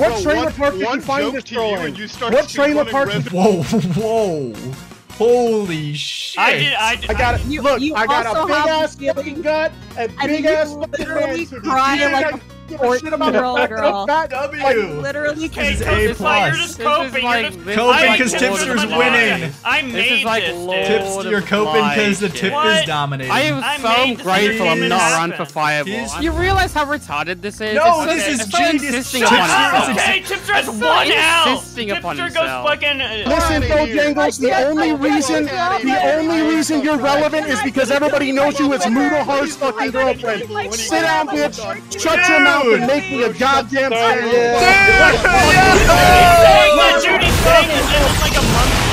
What Bro, trailer one- park did you find joke this to you in? you start What trailer park Red- Whoa, whoa. Holy shit. I did. I, I got a You- look. you I got a big ass fucking gut and and big ass fucking literally cry like think a I give a shit about the 14-year-old fact that girl. I'm fat? W. literally Okay, This is A it's like you're plus. just This coping. is you're just Coping I like 'cause Tipster's winning. life. I This made is like this. Tips, you're coping because the my tip What? is dominating. I am so made this grateful I'm not around happen. for Fireball. He's- You realize how retarded this is? No, It's- this it's is so genius. insisting Shut up. Okay, Tipster has It's so one L. insisting upon Tipster goes himself. fucking. uh, Listen, Get outta. Bojangles, the only reason, the only reason you're relevant is because everybody knows you as Mutahar's fucking girlfriend. Sit down, bitch. Shut your mouth and make me a goddamn fan. He's saying that Judy's saying this, and then like a month later, he's like.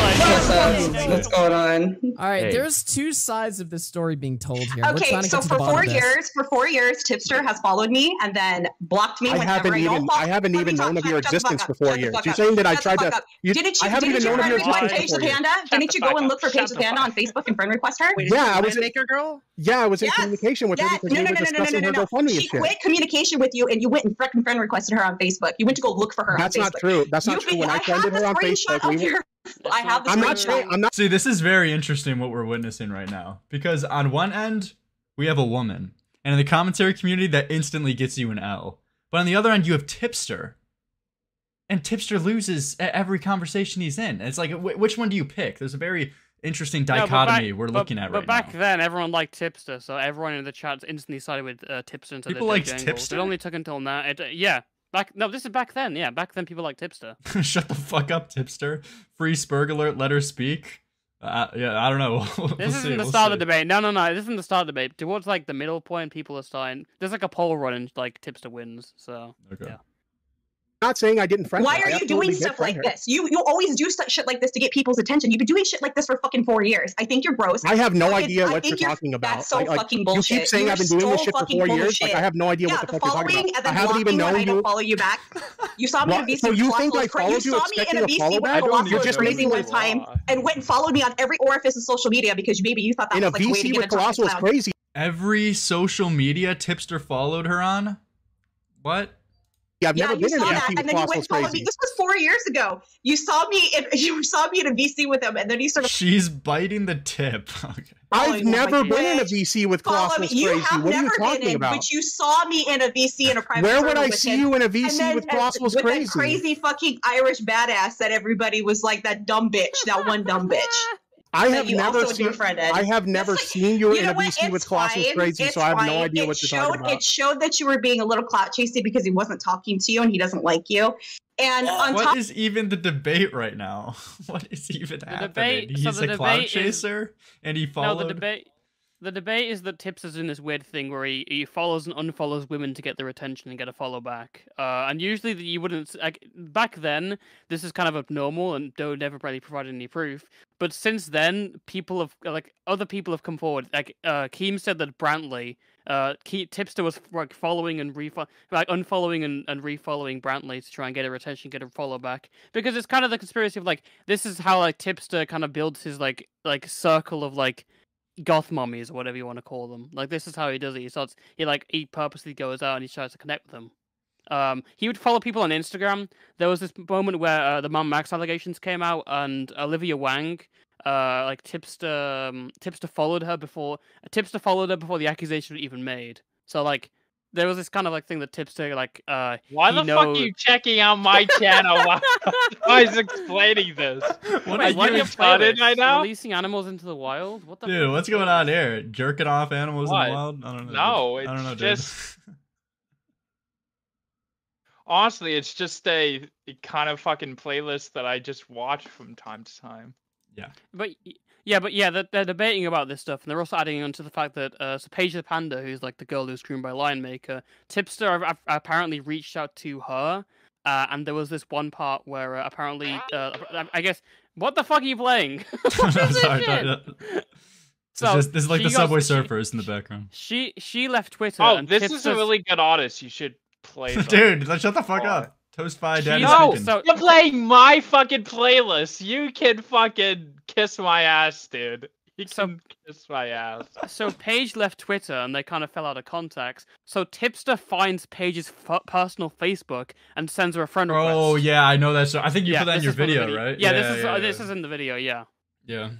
What's? What's going on? All right, Hey. there's two sides of this story being told here. We're Okay, to so get to for the four years, for four years, Tipster has followed me and then blocked me I whenever haven't I even. I haven't Let me even talk- known of your shut the fuck existence up, for four years. You're saying that I tried to. You, Didn't you? I haven't didn't even known of your existence Paige for the four years. Panda? Didn't you go and look for Paige the Panda on Facebook and friend request her? Yeah, I was. In, Maker girl? yeah, I was in communication with her because No, we no, were no, no, no, no, discussing no, her no. GoFundMe She quit communication with you and you went and frickin' friend requested her on Facebook. You went to go look for her That's not true. That's not true. can- When I have friended her on screenshot Facebook, we were. Your- I have the I'm not sure. I'm not. See, this is very interesting what we're witnessing right now. Because on one end, we have a woman. And in the commentary community, that instantly gets you an L. But on the other end, you have Tipster. And Tipster loses at every conversation he's in. It's like, wh- which one do you pick? There's a very interesting No, dichotomy back- we're but- looking at But right But back now. then, everyone liked Tipster, so everyone in the chat instantly sided with uh, Tipster instead People of liked Jangles. Tipster? It only took until now. It, uh, yeah, back no, this is back then. Yeah, back then people liked Tipster. Shut the fuck up, Tipster. Free Spurg alert, let her speak. Uh, yeah, I don't know. We'll This isn't the we'll start see. of the debate. No, no, no. This isn't the start of the debate. Towards like the middle point, people are starting. There's like a poll running like Tipster wins. So Okay. Yeah. Not saying I didn't friend Why her. I are you doing stuff like her. this? You you always do stuff shit like this to get people's attention. You've been doing shit like this for fucking four years. I think you're gross. I have no Fucking- idea I what you're you're- talking about. That's so Like- like, fucking You keep saying You're I've been doing this shit for four full of years. Like. I have no idea yeah, what the the fuck you're talking about. and I then haven't blocking even when I don't you. follow you back. You saw me in a What? VC So with you think I followed you You saw me in a a VC with back? Colossus You're just Crazy one time and went and followed me on every orifice of social media because maybe you thought that was like a way to VC get with attention. Colossal is crazy. Every social media Tipster followed her on? What? I've Yeah, never you been in saw a that, and with then you went Colossal and me. crazy. This was four years ago. You saw me in you saw me in a VC with him, and then you sort of She's biting the tip. Okay. I've following never like been in a. VC with follow Colossal me. crazy. You have What are you never been talking in, about? but you saw me in a VC in a private. Where would I see him. you in a VC then, with Colossal's with crazy? that crazy fucking Irish badass that everybody was like that dumb bitch, that one dumb bitch. I that have you never also seen. befriended. I have never like- seen you, You in know a what? With It's Colossal's fine. crazy, It's so I have no idea it what you're showed, talking about. It showed that you were being a little clout chasing because he wasn't talking to you and he doesn't like you. And on What top is even the debate right now? What is even happening? debate- so He's the a cloud debate is- chaser, and he followed. no, followed. the debate. The debate is that Tips is in this weird thing where he, he follows and unfollows women to get their attention and get a follow back. Uh, and usually you wouldn't like back then. This is kind of abnormal and Doe never really provided any proof. But since then, people have like other people have come forward. Like uh, Keem said that Brantley, uh, Ke- Tipster was like following and refo- like unfollowing and, and refollowing Brantley to try and get her attention, get her follow back. Because it's kind of the conspiracy of like this is how like Tipster kind of builds his like like circle of like goth mummies or whatever you want to call them. Like this is how he does it. He starts he like he purposely goes out and he tries to connect with them. Um, he would follow people on Instagram. There was this moment where uh, the Mom Max allegations came out, and Olivia Wang, uh, like Tipster, um, Tipster followed her before Tipster followed her before the accusation was even made. So like, there was this kind of like thing that Tipster like uh Why he the fuck are you checking out my channel while I was explaining this? What Are you even- retarded right now? Releasing animals into the wild? What the Dude, fuck what's going on here? Jerking off animals in the wild? I don't know. No, dude. I don't know, it's dude. just- Honestly, it's just a, a kind of fucking playlist that I just watch from time to time. Yeah but y- yeah, but yeah, they're, they're debating about this stuff, and they're also adding on to the fact that uh, so Paige the Panda, who's like the girl who's groomed by Lion Maker, Tipster have- have apparently reached out to her, uh, and there was this one part where uh, apparently, uh, I- I guess, what the fuck are you playing? What I'm this sorry. shit? don't- This, So, is, this is like she the got- Subway she- Surfers in the background. She she left Twitter. Oh, and this is a really good artist. You should play. Dude, shut the fuck Why? up. Toast fi, dad She's- No, so- You're playing my fucking playlist. You can fucking kiss my ass, dude. You So- can kiss my ass. So Paige left Twitter and they kind of fell out of contact. So Tipster finds Paige's f- personal Facebook and sends her a friend request. Oh yeah, I know that. So I think you yeah, put that in your is from the video, right? Yeah, this is yeah, uh, this is in the video. Yeah. Yeah.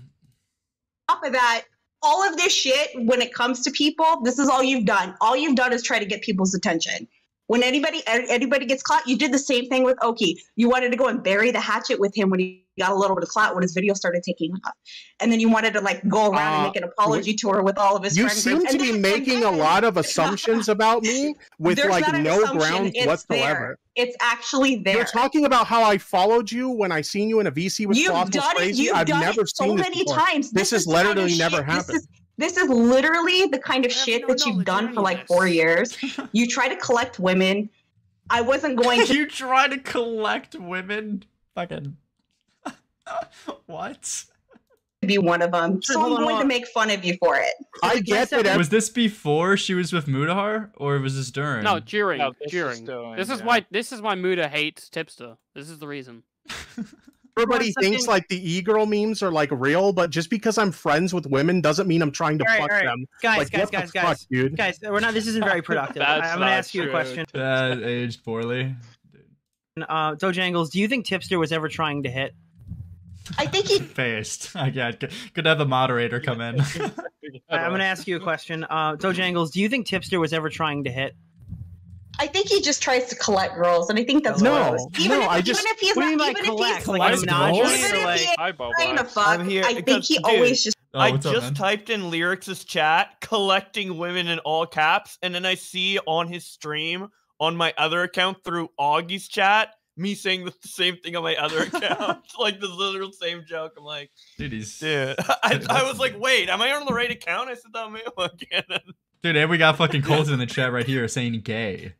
top of that, all of this shit, when it comes to people, this is all you've done. All you've done is try to get people's attention. When anybody anybody gets caught, you did the same thing with Oki. You wanted to go and bury the hatchet with him when he got a little bit of clout when his video started taking off, and then you wanted to like go around and Uh, make an apology tour with all of his friends. You friend seem to be making a lot of assumptions about me with There's like no grounds it's whatsoever. There. It's actually there. You're talking about how I followed you when I seen you in a VC with You've done it. crazy. You've I've done never it seen so many before. times. This is kind of literally never shit- This happened. is, this is literally the kind of shit no that you've done for like four years. You try to collect women. I wasn't going to you try to collect women? Fucking. what? To be one of them, so I'm going to make fun of you for it. I get it. Was this before she was with Mutahar, or was this during? No, during. No, this is during. during, this is yeah. why. This is why Muta hates Tipster. This is the reason. Everybody thinks like the e-girl memes are like real, but just because I'm friends with women doesn't mean I'm trying to All right, fuck all right. them. Guys, like, guys, guys, guys, fuck, dude? guys. We're not. This isn't very productive. That's I, am gonna not ask you a question. That aged poorly. Uh, Dojangles, do you think Tipster was ever trying to hit? I think he Faced. I yeah, good good to have the moderator come in. I- I'm gonna ask you a question. Uh, Dojangles, do you think Tipster was ever trying to hit? I think he just tries to collect girls, and I think that's No, gross. Even no, if, I even if he's What do you not, mean by even if collect? he's Like Collect a menagerie girls? Even if like? he- Hi, trying to fuck, I'm here I think he dude, always just Oh, I what's up, just typed in Luhrix' chat, collecting women in all caps, and then I see on his stream on my other account through Augie's chat me saying the same thing on my other account, like the literal same joke. I'm like, Dude, he's dude, I, I was like, wait, am I on the right account? I said that me again. Dude, and we got fucking Colton in the chat right here saying gay.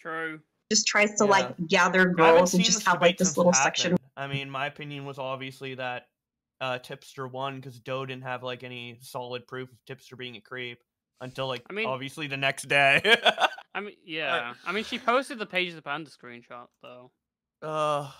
True. just tries to Yeah. like gather girls and just have like this little it section. I mean, my opinion was obviously that uh, Tipster won because Doe didn't have like any solid proof of Tipster being a creep until like I mean- obviously the next day. I mean, yeah. I mean, she posted the Paige of the Panda screenshot though. uh,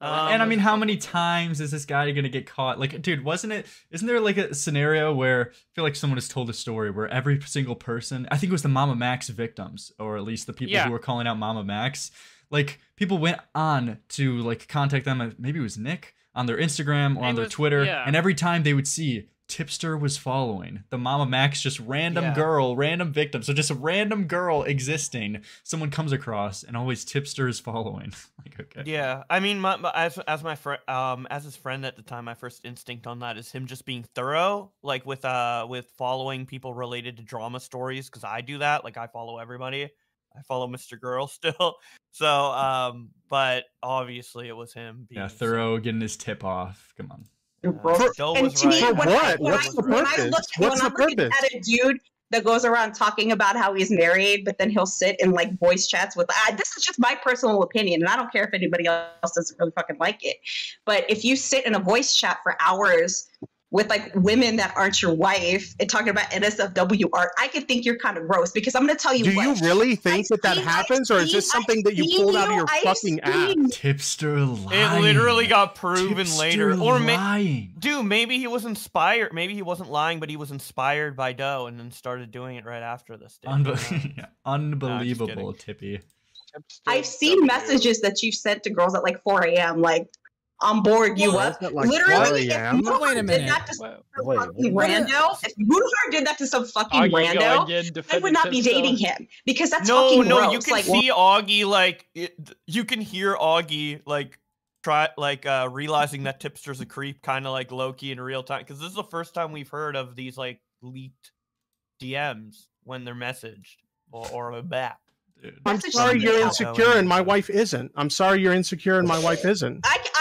and I um, mean, how many times is this guy gonna get caught? Like, dude, wasn't it? Isn't there like a scenario where I feel like someone has told a story where every single person, I think it was the Mama Max victims, or at least the people Yeah. who were calling out Mama Max, like people went on to like contact them. uh, Maybe it was Nick on their Instagram or It on their was- Twitter, yeah. and every time they would see Tipster was following the Mama Max, just random Yeah. girl, random victim. So just a random girl existing, someone comes across, and always Tipster is following. like, okay. Yeah, I mean, my, my, as as my friend, um, as his friend at the time, my first instinct on that is him just being thorough, like with uh with following people related to drama stories, because I do that. Like I follow everybody. I follow Mr. Girl still. So, um, but obviously it was him. Being Yeah, so- thorough, getting his tip off. Come on. Uh, For- Doe and to me, right. For when I, when What's I, the when I purpose? look, What's when the I'm purpose? at a dude that goes around talking about how he's married, but then he'll sit in like voice chats with. I, this is just my personal opinion, and I don't care if anybody else doesn't really fucking like it. But if you sit in a voice chat for hours with like women that aren't your wife and talking about NSFW art, I could think you're kind of gross because I'm going to tell you Do you really think I've that that happens, or is this something I've that you seen pulled out of your I've fucking ass? seen- Tipster It literally got proven Tipster later, or may- lying. dude, maybe he was inspired. Maybe he wasn't lying, but he was inspired by Doe and then started doing it right after this. Dude. Unbe- yeah, unbelievable, kidding. Tippy. I've seen messages that you've sent to girls at like 4 a.m. like, I'm bored, you Well, up. like, Literally, if a.m.? Mutahar Wait a did minute. that to some Wait, fucking what? rando, if Mutahar did that to some fucking Augie rando, I would not be Tipster. dating him because that's no, fucking no, gross. you can like, see Augie like it, you can hear Augie like try like uh realizing that Tipster's a creep, kind of like Loki in real time. Because this is the first time we've heard of these like leaked DMs when they're messaged or, or a bat. Dude. I'm sorry you're insecure and my wife isn't. I'm sorry you're insecure and my wife isn't. I, I could think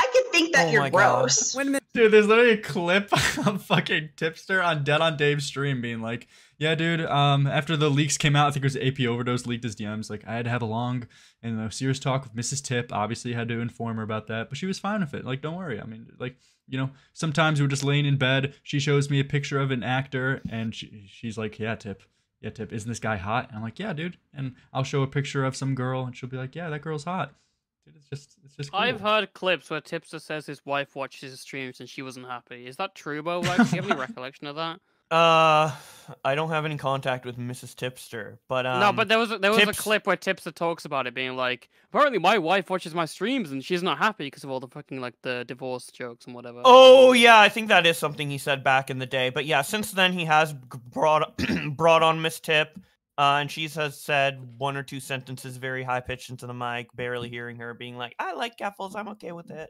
that Oh you're my God. gross. Wait a minute. Dude, there's literally a clip of fucking Tipster on Dead on Dave's stream being like, "Yeah, dude. Um, after the leaks came out, I think it was AP Overdose leaked his DMs. Like, I had to have a long and a serious talk with Mrs. Tip. Obviously, had to inform her about that, but she was fine with it. Like, don't worry. I mean, like, you know, sometimes we're just laying in bed. She shows me a picture of an actor, and she, she's like, "Yeah, Tip." Yeah, Tip, isn't this guy hot? And I'm like, yeah, dude. And I'll show a picture of some girl, and she'll be like, yeah, that girl's hot. Dude. It's just it's just. Cool. I've heard clips where Tipster says his wife watches his streams and she wasn't happy. Is that true, Bo? Like, do you have any recollection of that? Uh, I don't have any contact with Mrs. Tipster, but um, no, but there was a- there was Tips- a clip where Tipster talks about it being like, apparently my wife watches my streams and she's not happy because of all the fucking like the divorce jokes and whatever. Oh yeah, I think that is something he said back in the day. But yeah, since then he has brought brought on Miss Tip, uh, and she has said one or two sentences very high pitched into the mic, barely hearing her, being like, "I like Keffals, I'm okay with it.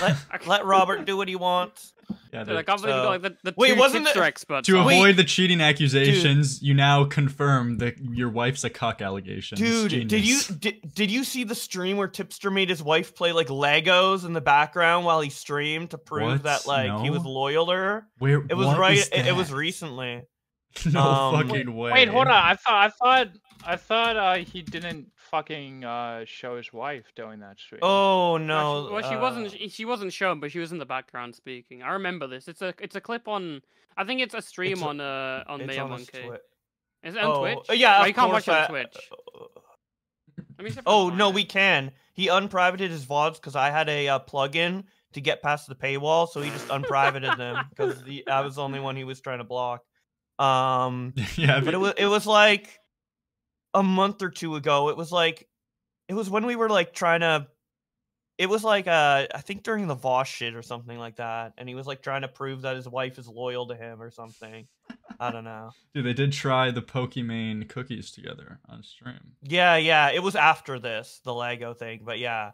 Let let Robert do what he wants." yeah, Dude, I dude. can't believe you so- like the, the Wait, two wasn't Tipster it- experts. To on. Wait. avoid the cheating accusations, you now confirm that your wife's a cuck allegation. It's Dude, did you did, did you see the stream where Tipster made his wife play like Legos in the background while he streamed to prove What? that like he was loyal to her? Where It was right. It, it was recently. no um, fucking way. Wait, hold on. I thought I thought I thought uh, he didn't fucking uh, show his wife doing that stream. Oh No, no! she, well, she uh, wasn't. She, she wasn't shown, but she was in the background speaking. I remember this. It's a it's a clip on. I think it's a stream It's a- on uh on it's Mayor on his Monkey. Twi- Is it on oh, Twitch? Yeah, Oh, of you can't course, watch it on Twitch. uh, Let me see if I can Oh no, it. we can. He unprivated his VODs because I had a uh, plug-in to get past the paywall, so he just unprivated them because I was the only one he was trying to block. Um, yeah, but it was it was like a month or two ago. It was like it was when we were like trying to. It was like uh, I think during the Vosh shit or something like that, and he was like trying to prove that his wife is loyal to him or something. I don't know. Dude, they did try the Pokimane cookies together on stream. Yeah, yeah. It was after this, the Lego thing, but yeah,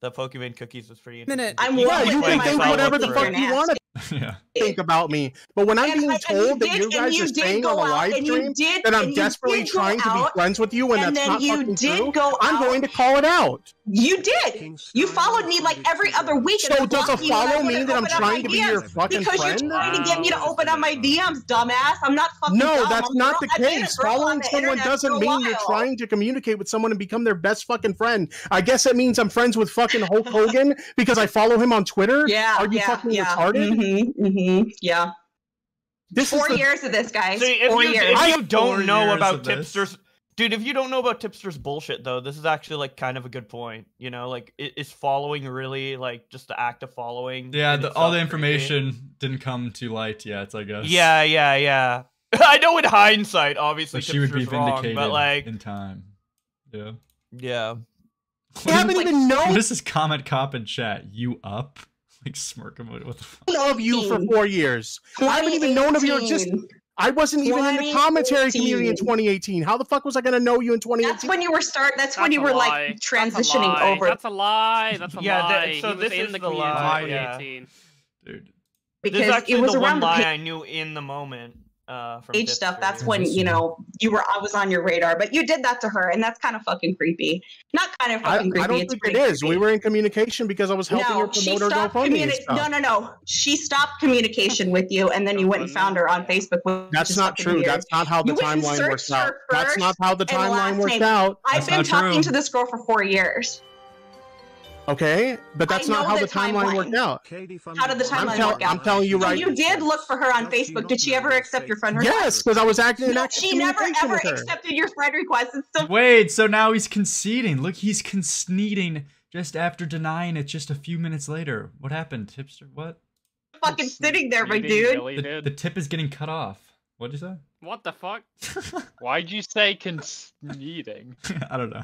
the Pokimane cookies was pretty. Minute. interesting. I'm He well you can think whatever the fuck you want to yeah. think about me, but when I'm And being I- and told that you guys you are did saying go on a out, live you stream did- that I'm desperately trying to be friends with you when and that's then not you fucking did true, go I'm out- going to call it out. You did. You followed me like every other week. and So does a blocked you when I follow wouldn't mean that I'm trying to be your fucking because friend? Because you're trying to get me to open up my DMs, dumbass. I'm not fucking. No, that's not the I've been a case. Following someone doesn't mean you're trying to communicate with someone and become their best fucking friend. I guess that means I'm friends with fucking Hulk Hogan because I follow him on Twitter. Yeah, Are you yeah, fucking yeah. retarded? Mm-hmm, mm-hmm, yeah. This Four is the, years of this, guys. See, if Four you, years. if I you don't know about of this. tipsters, dude, if you don't know about tipsters bullshit though, this is actually like kind of a good point. You know, like i- is following really like just the act of following? Yeah, the, all the creepy? information didn't come to light yet, I guess. Yeah, yeah, yeah. I know in hindsight, obviously, But she would be tipster's wrong, vindicated but like, in time. Yeah. yeah. You haven't like- even known This is comment cop in chat. You up? Like smirk emoji. What the fuck? of you for four years. I haven't even known of your existence. I wasn't even in the commentary community in 2018. 2018. How the fuck was I going to know you in 2018? That's when you were start. That's, That's when you were lie. like transitioning lie. over That's a lie. That's a Yeah, that- lie. so he was this in is the the community lie, in yeah. 2018. Dude. This because is it was the around one the lie pa- I knew in the moment. Uh, from age stuff. tipster. That's when you know you were. I was on your radar, but you did that to her, and that's kind of fucking creepy. Not kind of I, fucking creepy. I don't it's think it pretty is. We were in communication because I was helping her No, she promote her stopped GoFundMe communi- No, no, no. She stopped communication with you, and then you went and found her on Facebook. That's not true. weird. That's not how the You timeline works out. That's not how the timeline works out. I've That's been talking true. to this girl for four years. Okay, but that's not how the the timeline timeline. worked out. How did the I'm, timeline tell- work out? I'm telling you So right. you did look for her on Facebook. Did she ever accept your friend request? Yes, because I was acting in No, she never ever accepted your friend request. It's so Wait, so now he's conceding. Look, he's conceding just after denying it just a few minutes later. What happened, tipster? What? fucking sitting there, my dude. Billy The, the tip is getting cut off. What'd you say? What the fuck? Why'd you say conceding? I don't know.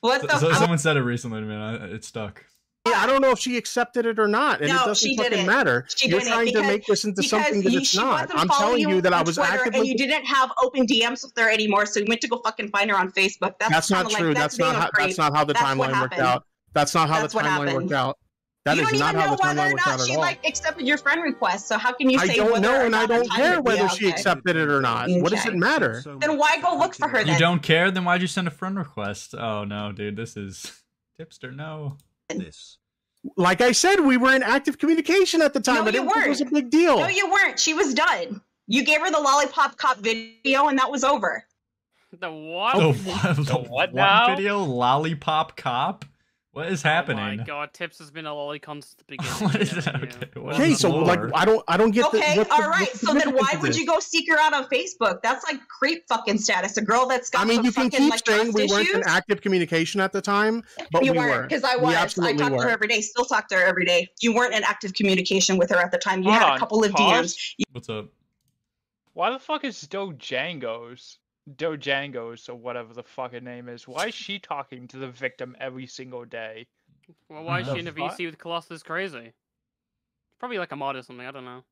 What the so- fuck? someone said it recently to me, and I, it stuck. Yeah, I don't know if she accepted it or not, and No, it doesn't she fucking didn't. matter. She You're didn't, trying to make this into something that you- it's not. I'm telling you that I was Twitter, actively. and you didn't have open DMs with her anymore, so you went to go fucking find her on Facebook. That's, That's not true. Like, that's being not how. That's not how the That's timeline worked out. That's not how That's the timeline worked out. That you is don't not even how know the whether or not she like accepted your friend request. So how can you say I say don't know, and I don't care whether yeah, she okay. accepted it or not. What does it matter? Then why go look for her You don't care? Then why'd you send a friend request? Oh no, dude, this is tipster. No. This. Like I said, we were in active communication at the time. No, I you didn't think it was a big deal. No, you weren't. She was done. You gave her the lollipop cop video, and that was over. The what? The what? The what now? video? Lollipop cop? What is Oh happening? my god, Tips has been a lolicon since the beginning. What is Get that? Okay, what Okay, is so like? I don't I don't get the Okay, the- all right. what's the So then why would you go seek her out on Facebook? That's like creep fucking status. A girl that's got I mean, some you can fucking keep like saying trust we weren't issues. in active communication at the time, but you we weren't were because I We was. I absolutely talked to were. her every day. Still talk to her every day. You weren't in active communication with her at the time. You Hold had on, a couple of pause. DMs. What's up? Why the fuck is Dojangos, Dojangos, or whatever the fuck her name is? Why is she talking to the victim every single day? Well, why is The she in a? VC with Colossus Crazy? Probably like a mod or something. I don't know.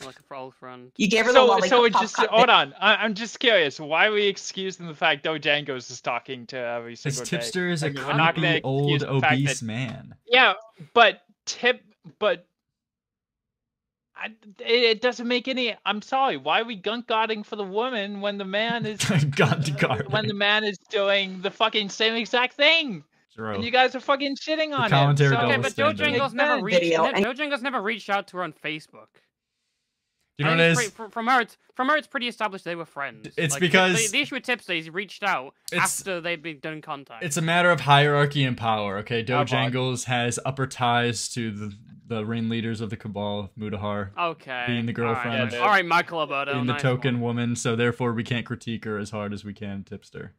Or like a old friend. You gave her the So, lollipop so it just hold on. I, I'm just curious. Why are we excusing the fact Dojangos is talking to every This single day? tipster is a mean, we're not gonna creepy old excuse the fact obese that- man. Yeah, but tip, but I, it, it doesn't make any. I'm sorry. Why are we gunk guarding for the woman when the man is Gun to when the man is doing the fucking same exact thing? True. And you guys are fucking shitting on commentary it. So, Okay, but Joe standard. Jingles never reached. video, Joe Jingles never reached out to her on Facebook. You know what it is? pretty- from her, it's, from her, it's pretty established they were friends. It's Like, because- the, the issue with Tipster is he reached out after they'd been done contact. It's a matter of hierarchy and power. Okay, Dojangles has upper ties to the the ringleaders of the cabal, Mutahar, okay. being the all right. girlfriend. Yeah, All right, Michael Alberto. being the nice token one. woman. So therefore, we can't critique her as hard as we can Tipster.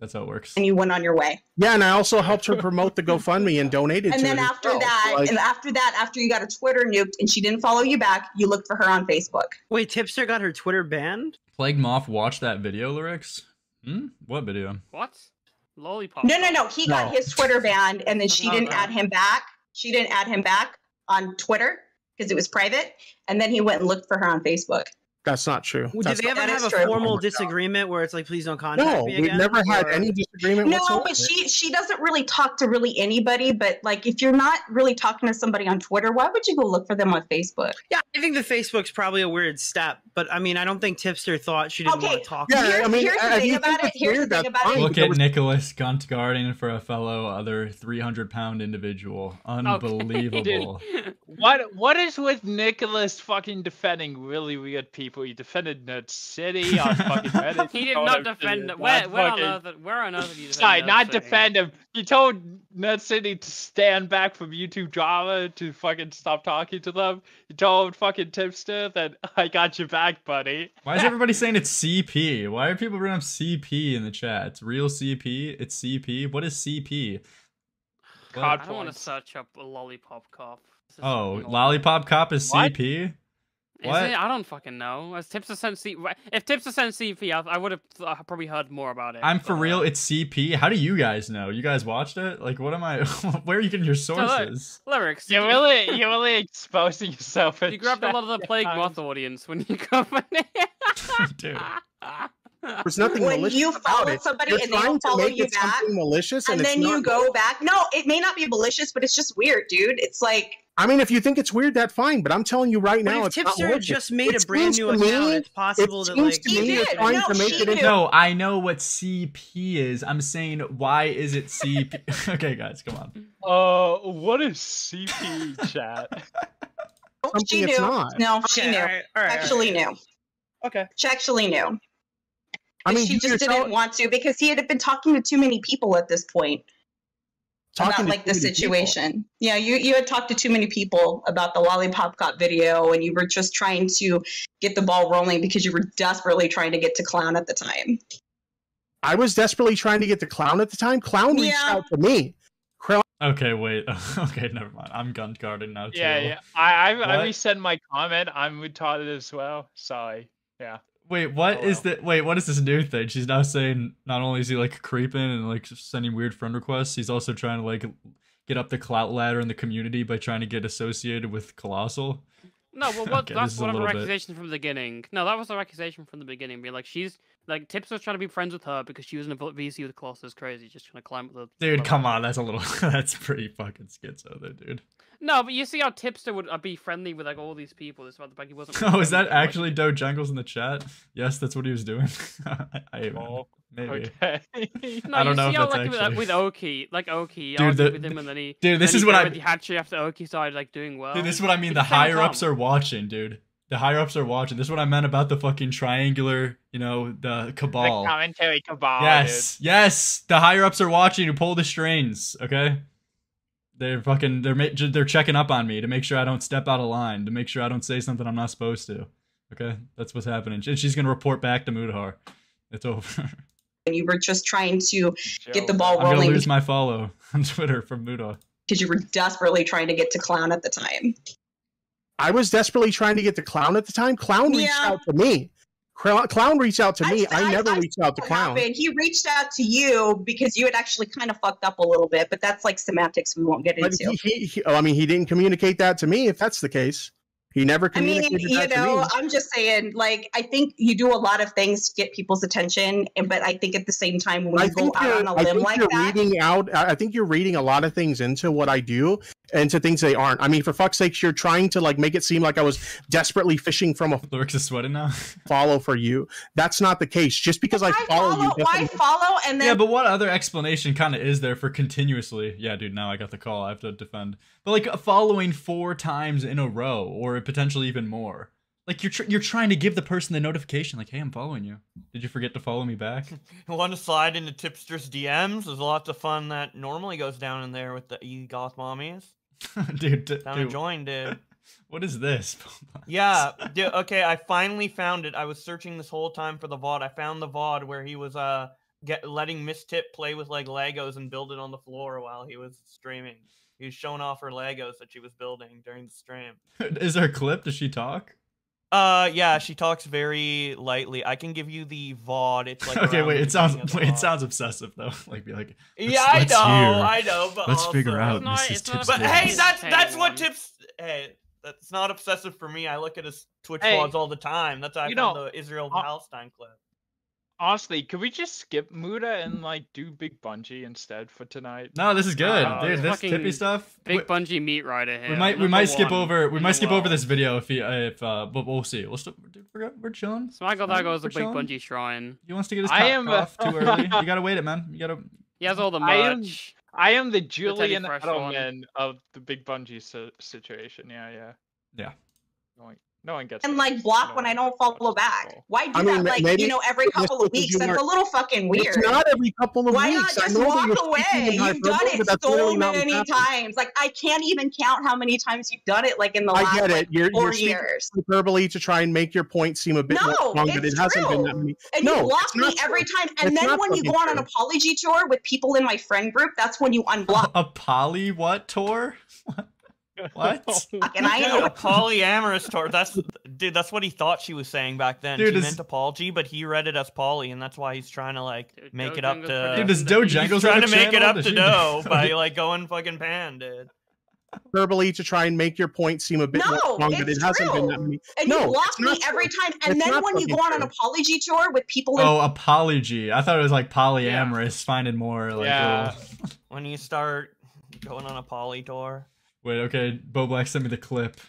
That's how it works. and you went on your way. Yeah, and I also helped her promote the GoFundMe and donated And to then it. after well. that, Like, and after that, after you got a Twitter nuked and she didn't follow you back, you looked for her on Facebook. Wait, Tipster got her Twitter banned? Plague Moth watched that video Luhrix. Hmm? What video? What? Lollipop. No, no, no. He got his Twitter banned, and then she didn't no. add him back. She didn't add him back on Twitter because it was private. And then he went and looked for her on Facebook. That's not true. Did That's they ever have a true. formal Oh my God. disagreement where it's like, please don't contact me? again? No, we've never had Or- any disagreement No, whatsoever. but she she doesn't really talk to really anybody. But like, if you're not really talking to somebody on Twitter, why would you go look for them on Facebook? Yeah, I think the Facebook's probably a weird step, but I mean, I don't think Tipster thought she didn't Okay, want to talk. Yeah, to Here's- I mean, here's the if thing about it. Here's the thing about it. fine. Look There at was- Nicholas Gunt guarding for a fellow other 300 pound individual. Unbelievable. what what is with Nicholas fucking defending really weird people? But he defended Nerd City on fucking Reddit. He did told not him to defend. not Where, where on fucking- earth? Where on earth did you defend? Sorry, Nerd not City? defend him. He told Nerd City to stand back from YouTube drama to fucking stop talking to them. He told fucking Tipster that I got your back, buddy. Why is everybody saying it's CP? Why are people bringing up CP in the chat? It's real CP? It's CP? What is CP? What? I don't want to points. search up a lollipop cop. Oh, Lollipop Cop is What? CP? Is What? it? I don't fucking know. As Tipster sent C, if Tipster sent CP, I, I would have uh, probably heard more about it. I'm for real, uh, it's CP. How do you guys know? You guys watched it? Like, what am I? Where are you getting your look, sources? Luhrix. You're you- really, you're really exposing yourself. You grabbed a lot of the plague times. moth audience when you come in. Dude. There's nothing When malicious you follow it. somebody You're and they don't follow make you back, malicious, and, and then you not. go back. No, it may not be malicious, but it's just weird, dude. It's like I mean, if you think it's weird, that's fine. But I'm telling you right now, it's not Tipster had malicious. just made It a brand new to account, me- it's possible it that seems like to He me you're did. trying No, to make it. into- No, I know what CP is. I'm saying, why is it CP? okay, guys, come on. Uh, what is CP chat? Something she it's knew. not. No, she Okay, knew. all right, all right, actually right. knew. Okay. She actually knew. I mean, she just didn't want to because he had been talking to too many people at this point talking about like the too many people. situation. Yeah, you you had talked to too many people about the lollipop cop video, and you were just trying to get the ball rolling because you were desperately trying to get to clown at the time. I was desperately trying to get the clown at the time. Clown reached Yeah. out to me. Clown Okay, wait. okay, never mind. I'm gun guarding now too. Yeah, yeah. I, I, I What? resend my comment. I'm retarded as well. Sorry. Yeah. Wait, what Oh, is the wait? What is this new thing? She's now saying not only is he like creeping and like sending weird friend requests, he's also trying to like get up the clout ladder in the community by trying to get associated with Colossal. No, well, what, Okay, that's one of her accusations from the beginning. No, that was her accusation from the beginning. Being like, she's like, Tips was trying to be friends with her because she was in a VC with Colossus crazy, just trying to climb up the. Dude, come on, that's a little that's pretty fucking schizo though, dude. No, but you see how Tipster would uh, be friendly with like all these people. This about the fact he wasn't. Oh, is that friendly with, like- actually Doe Jungles in the chat? Yes, that's what he was doing. I, I even Oh, maybe. Okay. No, I don't you know see if how that's like with, actually- with Oki, like Oki, Dude, argued the- with him, and then he. dude, this then is what I- with the Hatchery after Oki started like doing well. Dude, this is what I mean. The It's the higher ups are watching, dude. The higher ups are watching. This is what I meant about the fucking triangular, you know, the the cabal. commentary cabal. Yes, yes. The higher ups are watching who pull the strings. Okay. They're fucking they're ma- they're checking up on me to make sure I don't step out of line, to make sure I don't say something I'm not supposed to. Okay, that's what's happening. And she's gonna report back to Mutahar. It's over. And you were just trying to get the Joe, ball I'm gonna lose my follow on Twitter from Mutahar. because you were desperately trying to get to clown at the time. I was desperately trying to get to clown at the time. Clown reached Yeah. out to me. Clown, clown reached out to me. I, I- never I- reached out to clown. happened? He reached out to you because you had actually kind of fucked up a little bit, but that's like semantics we won't get But into. he, he, he- oh, I mean, he didn't communicate that to me. If that's the case, he never I mean, you that to know, me. I'm just saying, like, I think you do a lot of things to get people's attention, and but I think at the same time, when I you go think out you're, on a I limb think like you're that, reading out. I I think you're reading a lot of things into what I do and to things they aren't. I mean, for fuck's sakes, you're trying to like make it seem like I was desperately fishing from a Luhrix is sweating now. follow for you. That's not the case. Just because I why follow, follow, you, why doesn't- follow, and then yeah, but what other explanation kind of is there for continuously? Yeah, dude, now I got the call. I have to defend. But like following four times in a row, or potentially even more. Like you're tr- you're trying to give the person the notification, like, "Hey, I'm following you. Did you forget to follow me back?" Want to slide into Tipster's DMs? There's lots of fun that normally goes down in there with the e goth mommies. dude, Down dude, join, dude. what is this? Yeah, dude, okay, I finally found it. I was searching this whole time for the VOD. I found the VOD where he was uh get letting Miss Tip play with like Legos and build it on the floor while he was streaming. He was showing off her Legos that she was building during the stream. is there a clip? Does she talk? Uh, yeah, she talks very lightly. I can give you the VOD. It's like okay, wait. It sounds beginning of the wait, it sounds obsessive though. Like be like, Yeah, I know, hear. I know, but Let's figure out It's not- Mrs. it's not Tipster. But hey, that's that's what tips. Hey, that's not obsessive for me. I look at his Twitch Hey, VODs all the time. That's why I you found know, the Israel Palestine clip. Honestly, could we just skip Muta and like do Big Bungee instead for tonight? No, this is good, Uh, dude. it's This tippy stuff. Big we- Bungie meat rider here. we might we might skip one over we might the skip over this video if he if uh but we'll see. We'll still, we're we're chilling. Smaggle Fine, that goes the Big chilling. Bungie shrine. He wants to get his I am, off too early. You gotta wait it, man. You gotta. He has all the I am- merch. I am the Julian Fresh one. Edelman of the Big Bungee si- situation. Yeah, yeah. Yeah. No one, no one gets. and like block No when I don't gets it. follow back. Why do I mean, that? Like maybe you know, every couple of weeks. That's a little fucking weird. It's not every couple of Why weeks. not just walk away? You've done it so literally many happening. times. Like I can't even count how many times you've done it. Like in the I last get it. like, You're, 4 you're years. hyperbole to try and make your point seem a bit more No, strong, but it's it hasn't been that true. many. And No, you block me not every time. And It's then when you go on an apology tour with people in my friend group, that's when you unblock. A poly what tour? What? and I Dude, know a polyamorous tour. That's dude. That's what he thought she was saying back then. Dude, she is- meant apology, but he read it as poly, and that's why he's trying to like Dude, make Joe it up Jungle's to. pretty Dude, does He's Doe Jangles trying to make it up to she- Doe by like going fucking pan, dude. Verbally to try and make your point seem a bit more strong, but it it's hasn't been that many. and No, you block it's not me every time. And It's then when you go fucking on an apology tour with people in Oh, apology. I thought it was like polyamorous, finding more like. Yeah. little- When you start going on a poly tour. Wait, okay. Bo Black sent me the clip.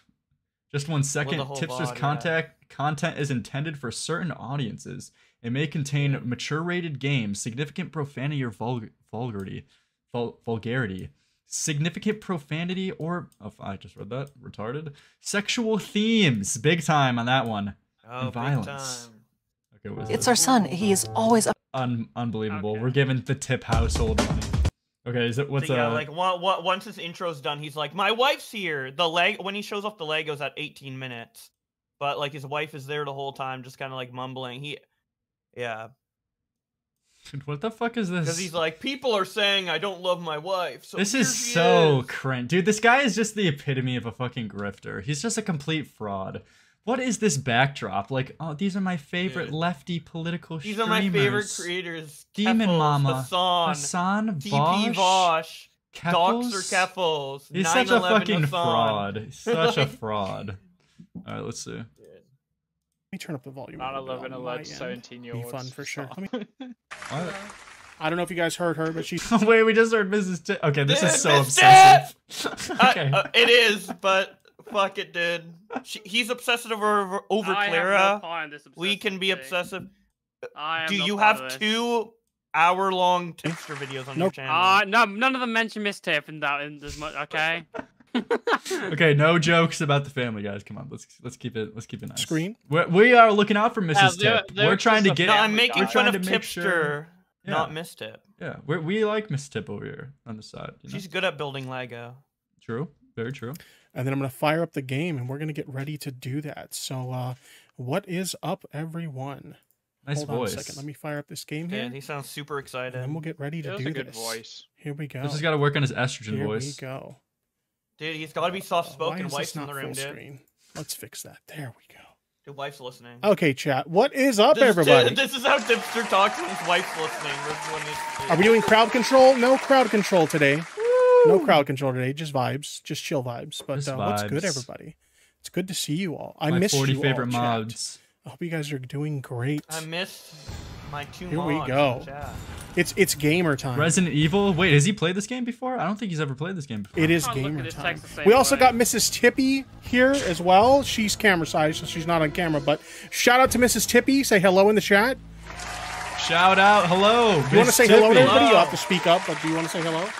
Just one second. whole Tipster's VOD, yeah. contact content is intended for certain audiences. It may contain mature rated games, significant profanity or vul- vulgarity, vul- vulgarity, significant profanity or oh, I just read that retarded sexual themes. Big time on that one. Oh, And big violence. time. Okay, what is It's this? our son. He is always up. Un- unbelievable. Okay. We're giving the tip household money. Okay, is it what's so, yeah, like one, one, once his intro's done, he's like, "My wife's here." The leg when he shows off the Legos at 18 minutes, but like his wife is there the whole time, just kind of like mumbling. He, yeah, dude, what the fuck is this? because he's like, "People are saying I don't love my wife." So this is so is." cringe. Dude, this guy is just the epitome of a fucking grifter. He's just a complete fraud. What is this backdrop? Like, oh, these are my favorite Dude. lefty political These are my favorite creators: Demon Keffals, Mama, Hassan, Hassan, TP Vosh, Vosh, Docs or Keffals? Keffals. He's such a fucking Hassan. fraud. Such a fraud. All right, let's see. Let me turn up the volume. a Not little bit 11 on my alleged 17 year Be fun for sure. Me- What? I don't know if you guys heard her, but she Wait, we just heard Mrs. T- okay, this is so Miss obsessive. Uh, okay. uh, it is, but fuck it, dude. She, he's obsessive over over I have no Clara. part in this we can be obsessive thing. obsessive. I am Do not you have two hour long tipster videos on your channel? Uh, no, none of them mention Miss Tiff in that in as much. Okay. okay, no jokes about the family, guys. Come on, let's let's keep it let's keep it nice. Screen? We're, we are looking out for Mrs. they're- Tip. they're We're trying to get. no, I'm making got fun trying of to make tipster. sure- not Yeah. Miss Tip. Yeah, we we like Miss Tip over here on the side. You know? She's good at building Lego. True, very true. And then I'm gonna fire up the game, and we're gonna get ready to do that. So, uh, what is up, everyone? Nice Hold voice. on a second. Let me fire up this game here, Yeah, he sounds super and excited. then we'll get ready to do a good this. voice. Here we go. This has got to work on his estrogen Here voice. we go. Dude, he's got to be soft Uh, why spoken. is Wife's this in not the room, dude. screen? Let's fix that. There we go. Dude, wife's listening. Okay, chat. What is up, This everybody? This is how Dipster talks when his wife's listening. This is Are we doing crowd control? No crowd control today. No crowd control today. Just vibes. Just chill vibes. But Just uh, what's good, everybody? It's good to see you all. I My missed 40 you favorite all, chat. mods. I hope you guys are doing great. I missed my two Here we mods in go. It's it's gamer time. Resident Evil. Wait, has he played this game before? I don't think he's ever played this game before. It is Can't look at gamer his time. text the same We also way. got Mrs. Tippy here as well. She's camera side, so she's not on camera. But shout out to Mrs. Tippy. Say hello in the chat. Shout out, hello. You want to Miss say hello to Tippy. everybody? You Hello. have to speak up, but do you want to say hello? Hello.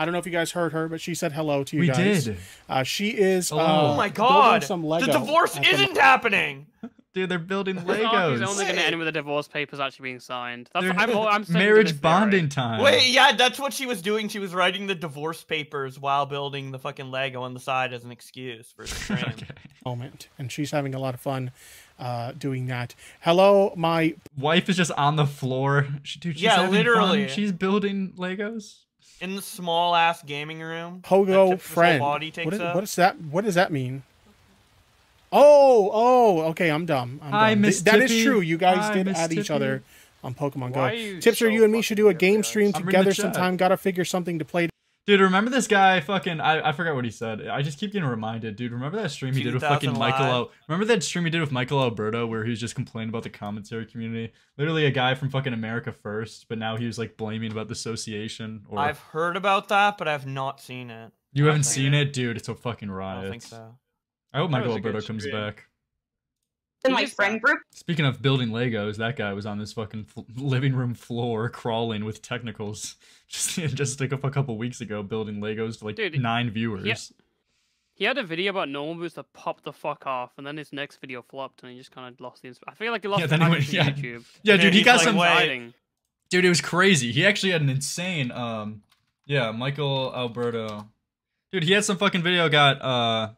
I don't know if you guys heard her, but she said hello to you We guys. did. Uh, she is. Uh, Oh my god! Some Lego the divorce isn't happening! Dude, they're building This arc is only going to end with the divorce papers actually being signed. That's I'm, I'm sticking to this marriage bonding time. Wait, yeah, that's what she was doing. She was writing the divorce papers while building the fucking Lego on the side as an excuse for the stream. okay. moment, and she's having a lot of fun uh, doing that. Hello, my Wife is just on the floor. She, dude, she's Yeah, literally. Fun. She's building Legos. In the small ass gaming room. that Pogo friend. Body takes What, is, up. what is that? What does that mean? Oh, oh, okay. I'm dumb. I'm Hi, dumb. Miss Th- That is true. You guys Hi, did Miss add each other on Pokemon Why Go. you Tipster, so you and me should do a game stream I'm together sometime. Gotta figure something to play. Dude, remember this guy? Fucking, I, I forgot what he said. I just keep getting reminded, dude. Remember that stream he did with fucking 2000 Michael? Remember that stream he did with Michael Alberto, where he was just complaining about the commentary community? Literally a guy from fucking America First, but now he was like blaming about the association. Or I've heard about that, but I've not seen it. you I haven't seen it- it, dude? It's a fucking I riot. don't think so. I hope That Michael was a good Alberto comes back. In my friend group. Speaking of building Legos, that guy was on this fucking fl- living room floor crawling with technicals just just like a, a couple weeks ago, building Legos to like Dude, nine viewers. He had a video about normal boots that popped the fuck off, and then his next video flopped, and he just kind of lost the. Insp- I feel like he lost Yeah, the then he went- for yeah. YouTube. Yeah, And dude, he got like, some. "Wait, Dude, it was crazy. He actually had an insane. Um, yeah, Michael Alberto. Dude, he had some fucking video got uh,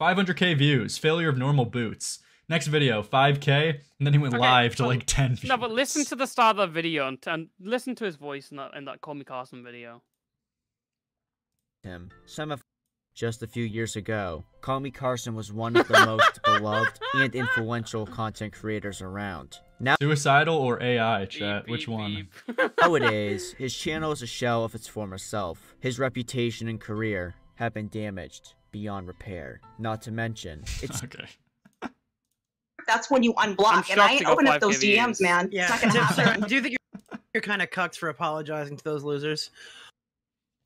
500k views. Failure of normal boots. Next video, 5k, and then he went Okay, live to but- like 10 views. No, but listen to the start of the video and, and listen to his voice in that in that Call Me Carson video. him. Some of just a few years ago, Call Me Carson was one of the most beloved and influential content creators around. Now Suicidal or AI, Beep, chat? Which beep, one? beep. nowadays, his channel is a shell of its former self. His reputation and career have been damaged beyond repair. Not to mention, it's Okay. That's when you unblock, and I ain't open up 5K those DMs, man. Yeah, it's not gonna happen. do you think you're, you're kind of cucked for apologizing to those losers?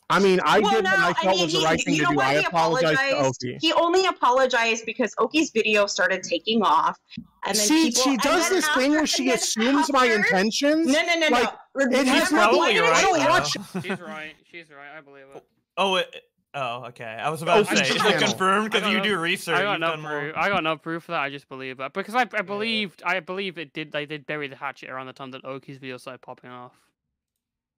I mean, I well, did no, what I I mean, was the right thing you to do. what? I He apologize to apologized. Oki. He only apologized because Oki's video started taking off, and then See, people, she and does then this after- thing where she then assumes my intentions. No, no, no, Like, no. it has nothing- why probably right, don't though. watch. She's right. She's right. I believe it. Oh, it, oh, okay. I was oh, about to Oki's say, is it confirmed? Because you no- do research. I got no done more. proof. I got no proof for that. I just believe that because I, I believed I believe it did. They did bury the hatchet around the time that Oki's video started popping off.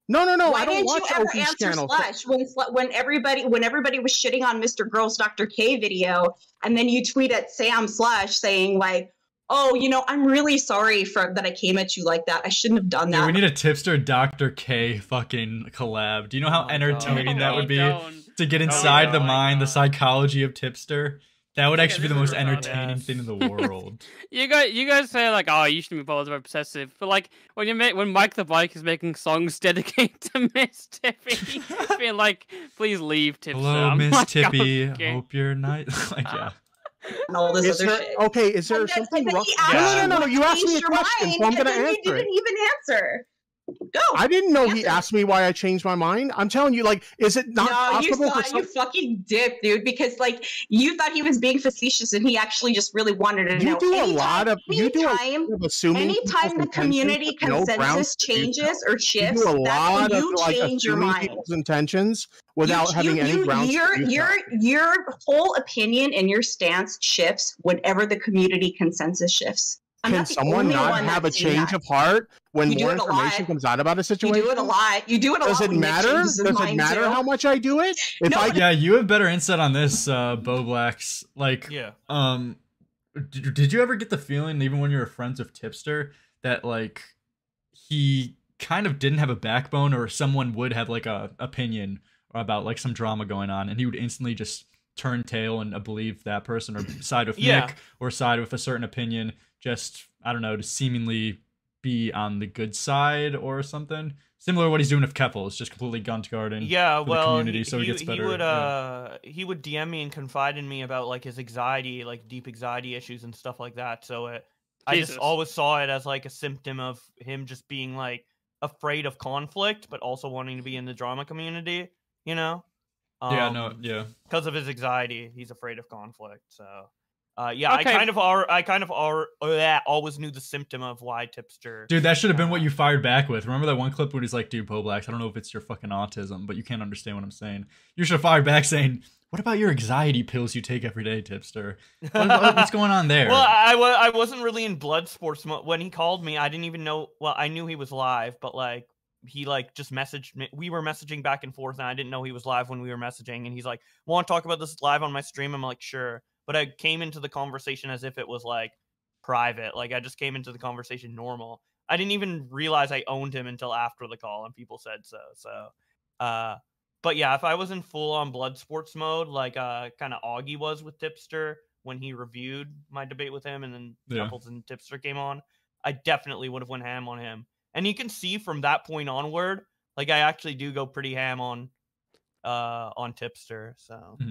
No, no, no. Why I don't didn't watch you ever Oki's answer channel. Slash when when everybody when everybody was shitting on Mr. Girls Dr. K video, and then you tweet at Sam Slash saying like, "Oh, you know, I'm really sorry for that I came at you like that. I shouldn't have done Dude, that." we need a tipster Dr. K fucking collab. Do you know how Oh entertaining God. that would be? Don't. To get Oh inside the mind, the psychology of tipster. That would Yeah, actually be the most entertaining Yes. thing in the world. You guys, you guys say like, "Oh, you shouldn't be bothered about obsessive," but like when you make when Mike the Bike is making songs dedicated to Miss Tippy, being like, "Please leave, Tipster." Hello, Miss like, Tippy. okay. Hope you're nice. like, yeah. and all this Is other there, shit. okay, is there And then- something wrong? he No, no, no, no, no. You asked me a question, mind, so I'm gonna answer You it. didn't even answer. Go. I didn't know he asked me why I changed my mind. I'm telling you, like, is it not no, you possible for thought some? you fucking dipped, dude. Because like you thought he was being facetious, and he actually just really wanted to You know. do a lot of you do a anytime- lot of assuming. Anytime the community no consensus so. changes or You shifts, do a lot of you like change your mind. people's intentions without You- having you- any you- grounds. Your your your whole opinion and your stance shifts whenever the community consensus shifts. I'm Can someone not have a change that. of heart when more information comes out about a situation? You do it a lot. You do it a Does lot. it when Nick matter? Does it matter too. how much I do it? If No, I Yeah, you have better insight on this, uh, Bo Blacks. Like, Yeah. um, did, did you ever get the feeling, even when you were friends with Tipster, that like he kind of didn't have a backbone, or someone would have like a opinion about like some drama going on, and he would instantly just turn tail and uh, believe that person, or side with Yeah. Nick, or side with a certain opinion, just I don't know, to seemingly be on the good side or something. Similar to what he's doing with Keffals, it's just completely gun guarding. Yeah, for the well, community, he, so he gets better, would yeah. uh he would DM me and confide in me about like his anxiety, like deep anxiety issues and stuff like that. So it, I just always saw it as like a symptom of him just being like afraid of conflict, but also wanting to be in the drama community. You know? Yeah, no, Um, yeah. because of his anxiety, he's afraid of conflict. So, uh, yeah, Okay. I kind of are, I kind of are, uh, always knew the symptom of why tipster. Dude, that should have been what you fired back with. Remember that one clip when he's like, dude, Poblax, I don't know if it's your fucking autism, but you can't understand what I'm saying. You should have fired back saying, what about your anxiety pills you take every day, tipster? What- what- what's going on there? Well, I, wa- I wasn't really in blood sports mo- when he called me. I didn't even know. Well, I knew he was live, but like he like just messaged me. We were messaging back and forth, and I didn't know he was live when we were messaging. And he's like, "Want to talk about this live on my stream?" I'm like, "Sure," but I came into the conversation as if it was like private. Like I just came into the conversation normal. I didn't even realize I owned him until after the call, and people said so. So, uh, but yeah, if I was in full on blood sports mode, like uh, kind of Augie was with Tipster when he reviewed my debate with him, and then Yeah. And Tipster came on, I definitely would have went ham on him. And you can see from that point onward, like I actually do go pretty ham on, uh, on Tipster. So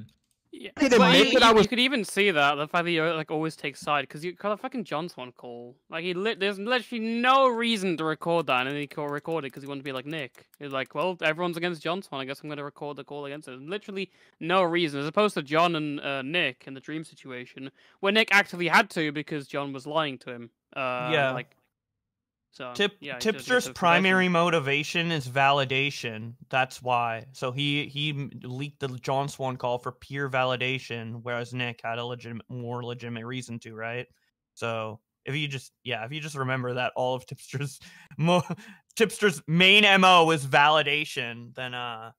Yeah. I could Well, admit you, that I was- you could even see that the fact that you like always take side because you got a fucking John Swan call. Like he lit, there's literally no reason to record that, and then he call record it because he wanted to be like Nick. He's like, well, everyone's against John Swan. I guess I'm going to record the call against it. Literally no reason, as opposed to John and uh, Nick in the dream situation, where Nick actively had to because John was lying to him. Uh, Yeah. like. So Tip yeah, Tipster's just- just primary motivation is validation. That's why. So he he leaked the John Swan call for peer validation, whereas Nick had a legitimate, more legitimate reason to, right? So if you just yeah, if you just remember that all of Tipster's mo- Tipster's main mo is validation, then uh,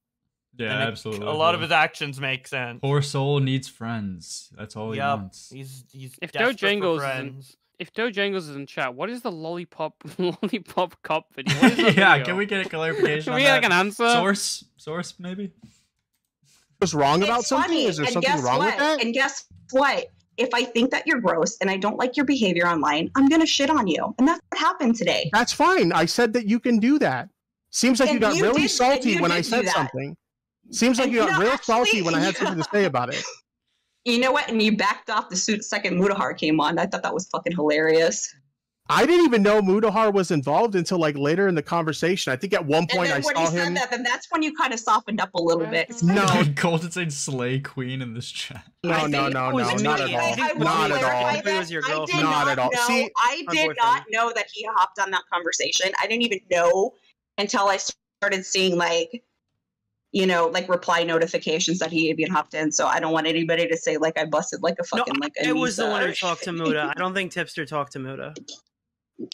yeah, then it- absolutely. a lot of his actions make sense. Poor soul needs friends. That's all he Yep, wants. he's he's If desperate for Dojangles is in- friends. If Dojangles is in chat, what is the lollipop lollipop cop video? What is that yeah, video? can we get a clarification Can on we get like an answer? Source? Source, maybe? was wrong about it's something? funny. Is there and something guess wrong what? with that? And guess what? If I think that you're gross and I don't like your behavior online, I'm gonna shit on you. And that's what happened today. That's fine. I said that you can do that. Seems like you got you really did- salty you when I said that. something. Seems like And you you got know, real actually, salty when I had something to say about it. You know what? And you backed off the suit second Mutahar came on. I thought that was fucking hilarious. I didn't even know Mutahar was involved until like later in the conversation. I think at one And point I then when saw he said him. that, then that's when you kind of softened up a little bit. No, Colton saying slay queen in this chat. no, I no, no, no, not at all. think it was Not at all. it was your I did girlfriend. Not not at all. See- I did not know that he hopped on that conversation. I didn't even know until I started seeing like, you know, like reply notifications that he even hopped in. So I don't want anybody to say like I busted like a No, fucking like a it was the one who talked to Muta. I don't think Tipster talked to Muta.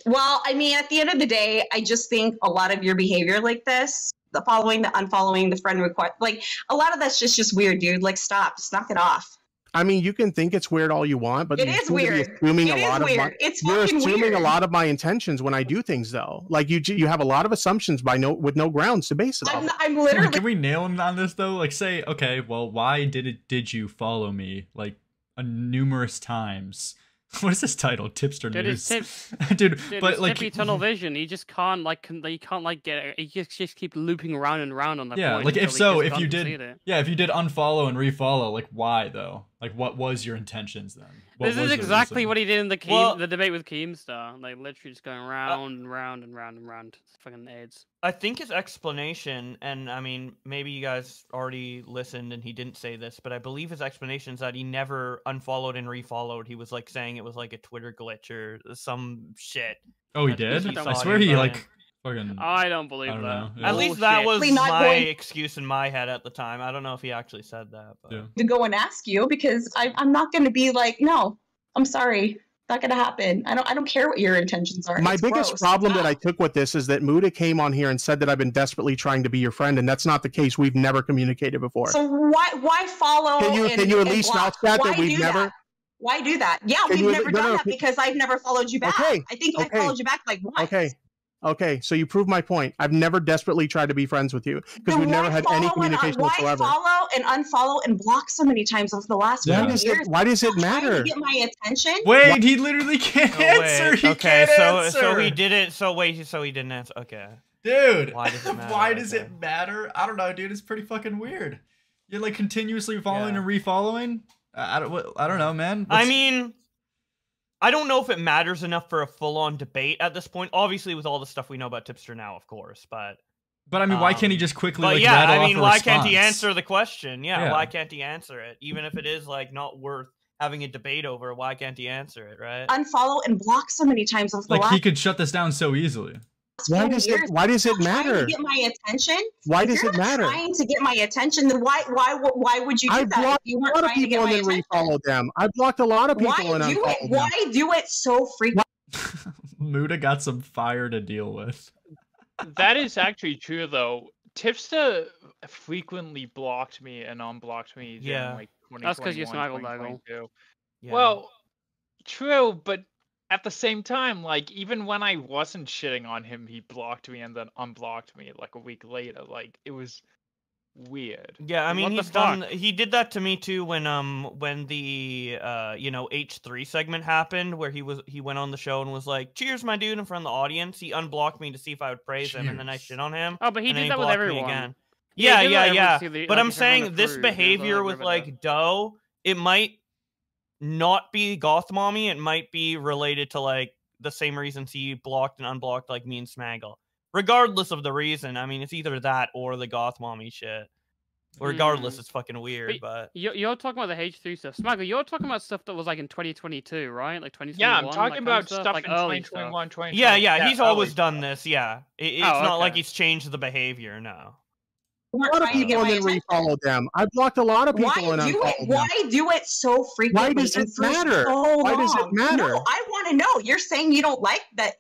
Well, I mean, at the end of the day, I just think a lot of your behavior like this, the following, the unfollowing, the friend request, like a lot of that's just just weird, dude. Like, stop, just knock it off. I mean, you can think it's weird all you want, but It you is seem to be weird. Assuming It a is lot of my, weird. It's you're assuming weird. a lot of my intentions when I do things, though. Like you, you have a lot of assumptions by no with no grounds to base it I'm, on. I'm literally. Can we nail him on this though? Like say, okay, well, why did it did you follow me like a numerous times? What is this title? Tipster Dude, news. it's Dude, Dude, but it's like tippy tunnel vision. He just can't like con- he can't like get it. He just just keep looping around and around on that yeah, point. like if so, if you did. Yeah, if you did unfollow and refollow, like why though? Like what was your intentions then? What this is exactly what he did in the Keem, Well- the debate with Keemstar. Like literally just going round and round and round and round. It's fucking AIDS. I think his explanation, and I mean, maybe you guys already listened and he didn't say this, but I believe his explanation is that he never unfollowed and refollowed. He was like saying it was like a Twitter glitch or some shit. Oh, he did. he I swear he the- like fucking. I don't believe I don't that. yeah. At least that was Not my going- excuse in my head at the time. I don't know if he actually said that, but Yeah. to go and ask you because I, I'm not going to be like, no, I'm sorry. Not gonna happen. I don't. I don't care what your intentions are. My It's biggest gross. problem that ah. I took with this is that Muta came on here and said that I've been desperately trying to be your friend, and that's not the case. We've never communicated before. So why why follow? Can you- and, can you at least block? vouch that that we've do never- That? Why do that? Yeah, Can we've you- never no, done no, that can- because I've never followed you back. Okay, I think I followed you back like once. Okay. Okay, so you prove my point. I've never desperately tried to be friends with you because we've never had follow any and un- why whatsoever. follow and unfollow and block so many times over the last Why does years? it, why does it Trying to matter? get my attention. Wait, he literally can't Oh, answer. wait, He okay, can't so answer. so he didn't. So wait, so he didn't answer. Okay. Dude, Why does it matter? why does Okay. it matter? I don't know, dude. It's pretty fucking weird. You're like continuously following Yeah. and refollowing. I I don't. I don't know, man. I mean, I don't know if it matters enough for a full-on debate at this point. Obviously, with all the stuff we know about Tipster now, of course, but but I mean, why can't he um, just quickly but like yeah, rattle I off mean, a why can't he answer the question? Yeah, Yeah. why can't he answer it? Even if it is like not worth having a debate over, why can't he answer it? Right? Unfollow and block so many times over the Like last he could shut this down so easily. Why few does it years. why does it matter? to get my attention. Why does it matter? Trying to get my attention, then why why why would you do I that? blocked You a weren't lot of to get people and then attention. refollowed them. I blocked a lot of people Why and do it? them. Why do it so frequently? Muta got some fire to deal with. that is actually true though. Tipster frequently blocked me and unblocked me Yeah. like That's 'cause you 2021, snaggle daggle. 2022. Yeah. Well, true, but at the same time, like even when I wasn't shitting on him, he blocked me and then unblocked me like a week later. Like it was weird. Yeah, I mean What he's done. He did that to me too when um when the uh you know H three segment happened where he was he went on the show and was like cheers my dude in front of the audience. He unblocked me to see if I would praise him and then I shit on him. Oh, but he and then did that with blocked everyone. again. Yeah, Yeah, yeah, yeah. everyone to see the- But like, I'm saying this approved, there's a, behavior with like Doe, it might not be goth mommy. It might be related to like the same reasons he blocked and unblocked like me and Smaggle. Regardless of the reason, I mean it's either that or the goth mommy shit. Regardless, Hmm. it's fucking weird, but You're, you're talking about the H3 stuff. Smaggle, you're talking about stuff that was like in 2022, right? Like 2021. Yeah, I'm talking kind of about stuff, stuff like in early 2021, 2022. yeah, yeah, he's always done stuff. this. Yeah, it, it's Oh, not like he's changed the behavior. No. A lot of trying to get people and then refollowed them. I blocked a lot of people Why and do it? unfollowed them. Why do it so frequently? Why does it matter? So Why does it matter? No, I want to know. You're saying you don't like that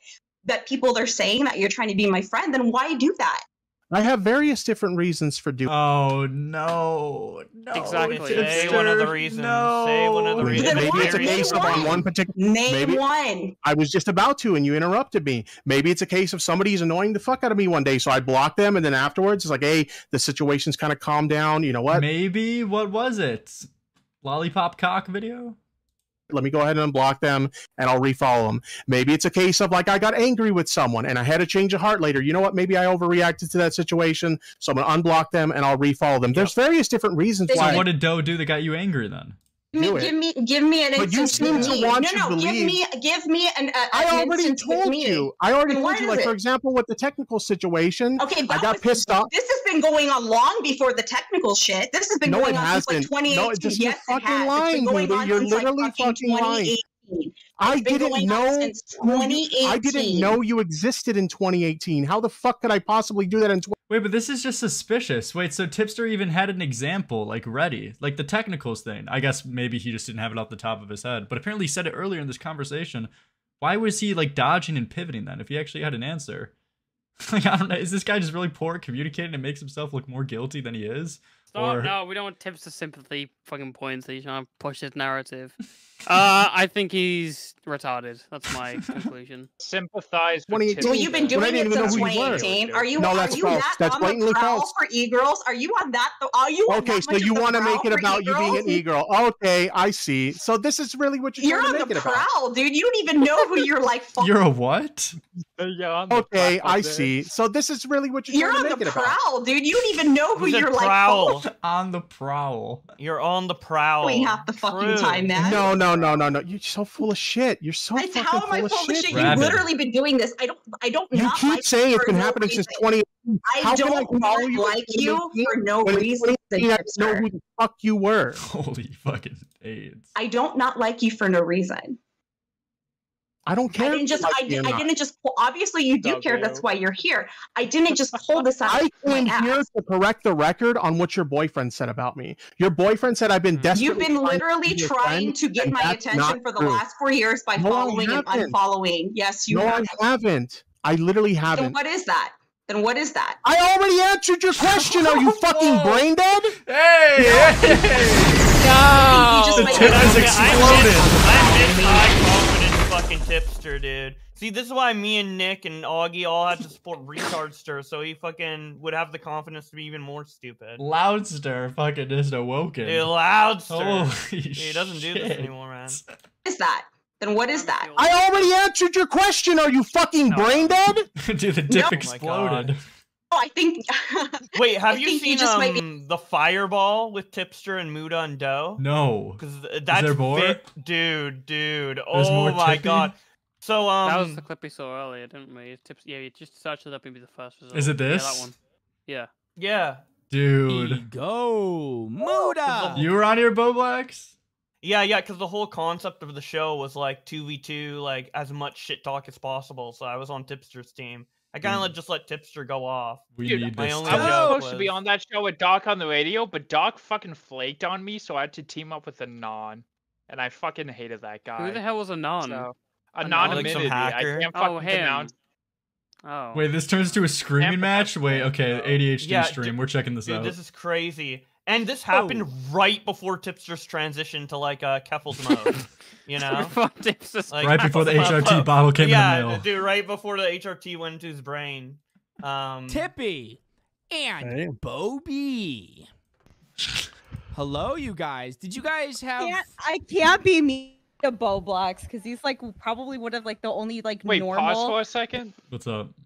that people are saying that you're trying to be my friend. Then why do that? I have various different reasons for doing. Oh no, no! Exactly. Say one of the Tipster, reasons. No. Say one of the reasons. Then Maybe why it's a name case of on one? one particular. Name Maybe- one. I was just about to, and you interrupted me. Maybe it's a case of somebody's annoying the fuck out of me one day, so I block them, and then afterwards it's like, hey, the situation's kind of calmed down. You know what? Maybe what was it? Lollipop cock video? Let me go ahead and unblock them, and I'll refollow them. Maybe it's a case of like I got angry with someone, and I had a change of heart later. You know what? Maybe I overreacted to that situation, so I'm gonna unblock them and I'll refollow them. There's various different reasons So why. So what did Doe do that got you angry then? Give me, Do it. give me, give me an But you seem to want no, to no, give me, give me an. Uh, I an already told you. I already told you. Like for example, with the technical situation, Okay, I got was- pissed off. This has been going on long before the technical shit. This has been No, going it on since like 2018. No, it just- you're yes, it fucking lying, been going on You're since, like, fucking fucking lying. 2018. I didn't know. since who you- I didn't know you existed in 2018. How the fuck could I possibly do that in 20? Wait, but this is just suspicious. Wait, so Tipster even had an example, like ready, like the technicals thing. I guess maybe he just didn't have it off the top of his head, but apparently he said it earlier in this conversation. Why was he like dodging and pivoting then if he actually had an answer? like I don't know. Is this guy just really poor at communicating and makes himself look more guilty than he is? Stop, Or- no, we don't want tips to sympathy fucking points. He's trying to push his narrative. uh, I think he's retarded. That's my conclusion. Sympathize. with 2018. Well, you've been doing it since who you were. 2018. Are you? No, are that's you false. that That's on the blatantly prowl false. for e-girls? Are you on that? Are you? on Okay, so you want to make prowl it for about you being an e-girls? e-girl. Okay, I see. So this is really what you're, You're trying on to the make it about. prowl, dude. You don't even know who you're like. fuck- You're a what? You're on Okay, I see. So this is really what you're, You're trying on to the make it about. prowl, dude. You don't even know who you're like. Prowl? fuck- On the prowl. You're on the prowl. Doing half the fucking True. time, man. No, no, no, no, no. You're so full of shit. You're so I, fucking how am I full full of of shit. shit? Rabbit. You've literally been doing this. I don't. I don't. You not keep like saying it's been no happening since reason. 20. I How don't follow not you like you for no reason. 2018 I didn't know who the fuck you were. Holy fucking AIDS. I don't not like you for no reason. I don't care. I didn't just. I, me I didn't just. Pull, obviously, you do Dog care. Leo. That's why you're here. I didn't just pull this out. I of my came ass. here to correct the record on what your boyfriend said about me. Your boyfriend said I've been desperate. You've been literally trying to get my attention for the last four years by No, following and unfollowing. Yes, you No, have. I haven't. I literally haven't. Then what is that? Then what is that? I already answered your question. Are you fucking brain dead? Hey! You just The made tip it- is Okay, exploded. I miss, I miss high confidence fucking tipster, dude. See, this is why me and Nick and Augie all had to support retardster, so he fucking would have the confidence to be even more stupid. Loudster fucking just awoken. Dude, loudster. Holy he doesn't do this anymore, man. What is that? Then what is that? I already answered your question. Are you fucking brain dead? Dude, the dip No. Oh exploded. Oh, I think. Wait, have I you think you seen um, be- the fireball with Tipster and Muta and Doe? no. Because that's there more? fit- dude, dude. There's oh more my tipping? god. So um, that was the clip we saw earlier, didn't we? Tips. Yeah, you just searched it up. and be the first result. Is it this? Yeah, this? that one. Yeah. yeah, Dude. Go Muta. You were on your Bow Blacks? yeah, yeah. Because the whole concept of the show was like two v two, like as much shit talk as possible. So I was on Tipster's team. I kind of Mm. just let Tipster go off. We Dude, need my only I was tip. joke supposed to be on that show with Doc on the radio, but Doc fucking flaked on me, so I had to team up with a non, and I fucking hated that guy. Who the hell was a non? So, A a non? non Like some admitted. I hacker? can't Oh, fucking him. pronounce. Oh. Wait, this turns to a screaming match? Wait, okay, ADHD Yeah, stream. d- We're checking this Dude, out. this is crazy. And this happened right before Tipster's transition to like uh, Keffals mode. You know, Before Tips is- Like- right before the HRT bottle came yeah, in the mail. dude, right before the HRT went into his brain. Um, Tippy and Hey. Bobby. Hello, you guys. Did you guys have? can't, I can't be me to Bo Blacks because he's like probably one of like the only like Wait, normal. pause for a second. What's up?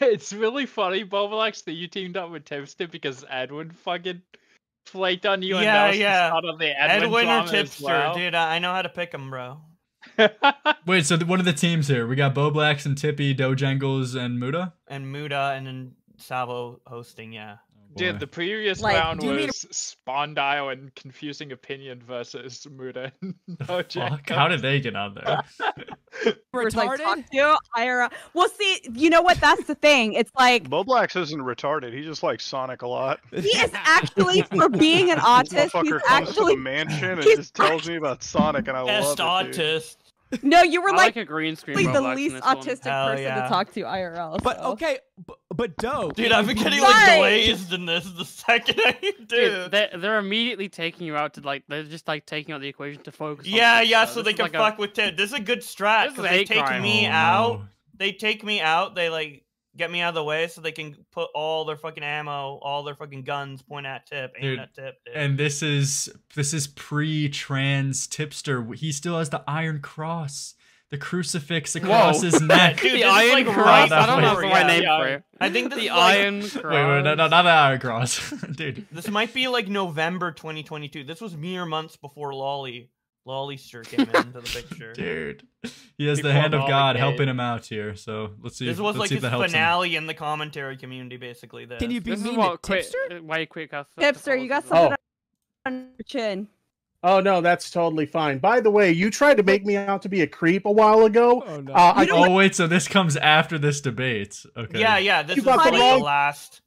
It's really funny, Bobalex, that you teamed up with Tipster because Edwin fucking flaked on you and Yeah, now it's the yeah. start of the Edwin, Edwin or Tipster, well. dude. I I know how to pick them, bro. Wait, so th- what are the teams here? We got Bo Blacks and Tippy, Dojangles, and Muta? And Muta, and then Savo hosting. Yeah. Dude, Boy. the previous Like, round do you mean- was Spondile and Confusing Opinion versus Muta oh, and Fuck, how did they get on there? was, like, talk Retarded? to IRL. Well, see, you know what? That's the thing. It's like Boblax isn't retarded. He just likes Sonic a lot. he is actually for being an This autist. He's motherfucker comes to actually the mansion and just tells me about Sonic, and I Best love it. dude. autist. No. You were I like, like a green screen. the least autistic Hell person yeah. to talk to IRL. But so. okay, but, but Doe. Dude, I've been getting like Right. glazed in this the second I do. Dude, they're, they're immediately taking you out to like they're just like taking out the equation to focus. Yeah, Tips, yeah, though. so they can like a- fuck with Ted. This is a good strat because they take crime. me Oh, out. no. They take me out. They like get me out of the way so they can put all their fucking ammo, all their fucking guns point at tip, aim Dude, at tip. Dude. And this is this is pre-trans tipster. He still has the Iron Cross, the crucifix across his neck. Dude, the Iron like, Cross. right I don't know before, the right name for it. I think the like- Iron Cross. Wait, wait, no, no, not the Iron Cross, dude. This might be like November 2022. This was mere months before Lolly Lollyster came into the picture. Dude, he has the hand of God Gate. helping him out here. So let's see. This was let's like see his that him. finale in the commentary community, basically. This. Can you be This mean to quick. Tipster? Why you quick? Tipster, you got something Oh. on your chin. Oh no, that's totally fine. By the way, you tried to make me out to be a creep a while ago. Oh no. Uh, I, Oh wait, so this comes after this debate. Okay. Yeah, yeah. This You is got the the wrong- last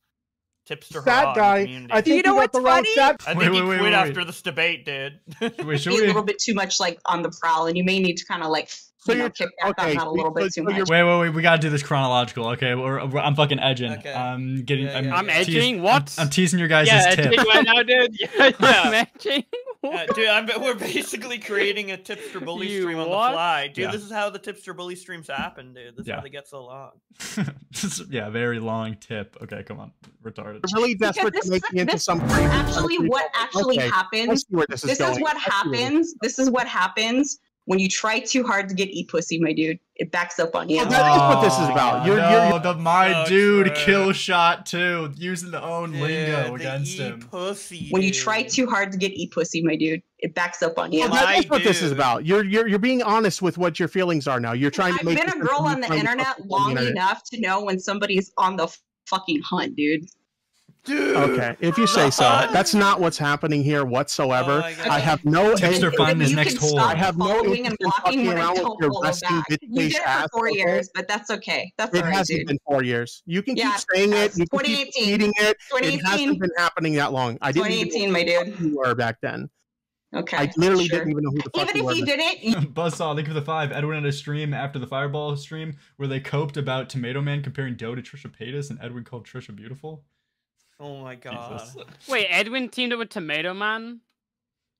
tipster hurrah that guy. I think You know got the what's wrong funny? stat. I think Wait, he wait, quit wait, wait, after wait. this debate, dude. Wait, should be a little bit too much like on the prowl, and you may need to kind of like So you know, you're- kick back okay, on that a little so- bit so too you're- much. Wait, wait, wait. We gotta do this chronological. Okay, we're, we're- I'm fucking edging. Okay. I'm getting. Yeah, I'm, yeah, I'm edging. What? I'm, I'm teasing your guys' yeah, tip. edging right now, dude. Yeah, yeah. Matching? Uh, dude, I'm, we're basically creating a tipster bully You stream on what? the fly, dude. Yeah. This is how the tipster bully streams happen, dude. This is Yeah. how they get so long. This is- yeah, very long tip. Okay, come on, retarded. You're really desperate this to make is- me into this some actually what actually Okay, happens. this is This is what I see where this- happens. This is what happens when you try too hard to get e pussy, my dude. It backs up on you. Well, that is what this is about. Ah, you're- no, you're- you're- the my So dude true. kill shot too, using the own Dude, lingo the against E him. Pussy, when you try too hard to get e pussy, my dude, it backs up on you. Well, that My is what this is dude. about. You're you're you're being honest with what your feelings are now. You're trying to I've been a girl on the internet fuck the long internet. enough to know when somebody's on the fucking hunt, dude. Okay, if you say so. That's not what's happening here whatsoever. Oh my I have no Tipster interest- finding his you next can hole. stop I have no following and in blocking fucking when I around with your resting back. bitch You did it for four okay? years, but that's okay. That's It alright, hasn't dude. been four years. You can Yeah, keep saying it. has. You can keep 2018. repeating it. It hasn't been happening that long. I didn't even 2018, know my who the dude. You were back then. Okay. I literally sure. didn't even know who the fuck Even you if were. you didn't, you- Buzzsaw, thank you for the five. Edwin had a stream after the Fireball stream where they coped about Tomato Man comparing Doe to Trisha Paytas, and Edwin called Trisha beautiful. Oh my god. Jesus. Wait, Edwin teamed up with Tomato Man?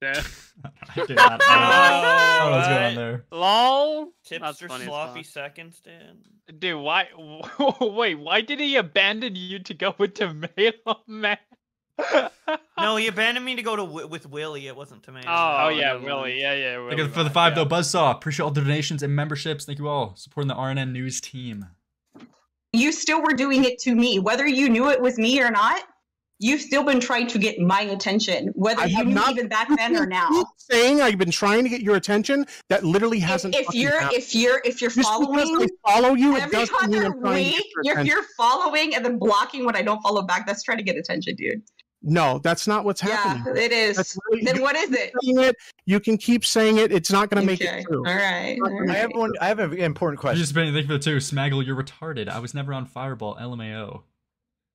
Yeah. I did not know. I don't know what's going on there. LOL? That's Tipster sloppy fuck. seconds, Dan. Dude, why? Wait, why did he abandon you to go with Tomato Man? No, he abandoned me to go to wi- with Willie. It wasn't Tomato. Oh, Oh, yeah, never Willie. mind. Yeah, yeah. Thank you for the five yeah. though, Buzzsaw. Appreciate all the donations and memberships. Thank you all supporting the RNN News team. you still were doing it to me, whether you knew it was me or not. You've still been trying to get my attention, whether I you have knew not- even back then or now. saying I've been trying to get your attention. That literally hasn't. if fucking you're happened. if you're if you're Just following I follow you, it every doesn't mean other I'm trying to week, your you're, attention. you're following and then blocking when I don't follow back. That's trying to get attention, dude. No, that's not what's happening. Yeah, it is. Really- Then what is it? saying it, you can keep saying it. It's not going to make Okay, it true. All right. all I right. have one. I have an important question. Just thank you for the two. Smaggle, you're retarded. I was never on Fireball. LMAO.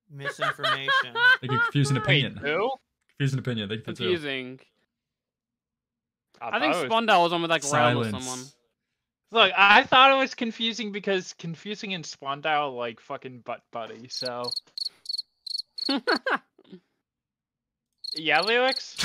Misinformation. Thank you. Confusing Wait, opinion. who? Confusing opinion. Thank you for the two. Confusing. I thought think it was- Spondal was on with like Realm or someone. Look, I thought it was confusing because confusing and Spondile like fucking butt buddy. So yeah, Luhrix.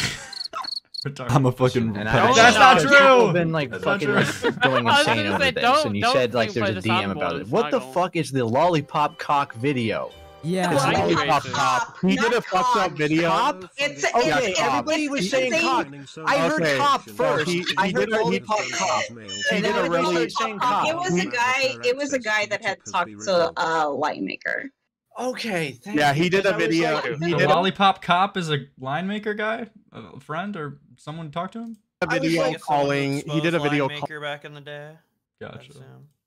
I'm a fucking. And pedophile. That's not People true! have been like That's fucking like, going insane gonna over this, and you said like there's a DM about it. What the fuck is the lollipop cock video? Yeah. Well, I agree Lollipop cop. He did a Not fucked up video. Cop? It's Okay, Yeah, it's- cop. everybody was it's saying insane. cock. I heard Okay. cop first. he- I heard did a- he- lollipop cop. He did a really- saying cock. It was a guy. It was a guy that had talked to a line maker. Okay. Thank Yeah, he did because a I was video. like- He The did a lollipop cop is a line maker guy, a friend, or someone talk to him. a I was video like- calling. He did a video call, maker back in the day. Gotcha.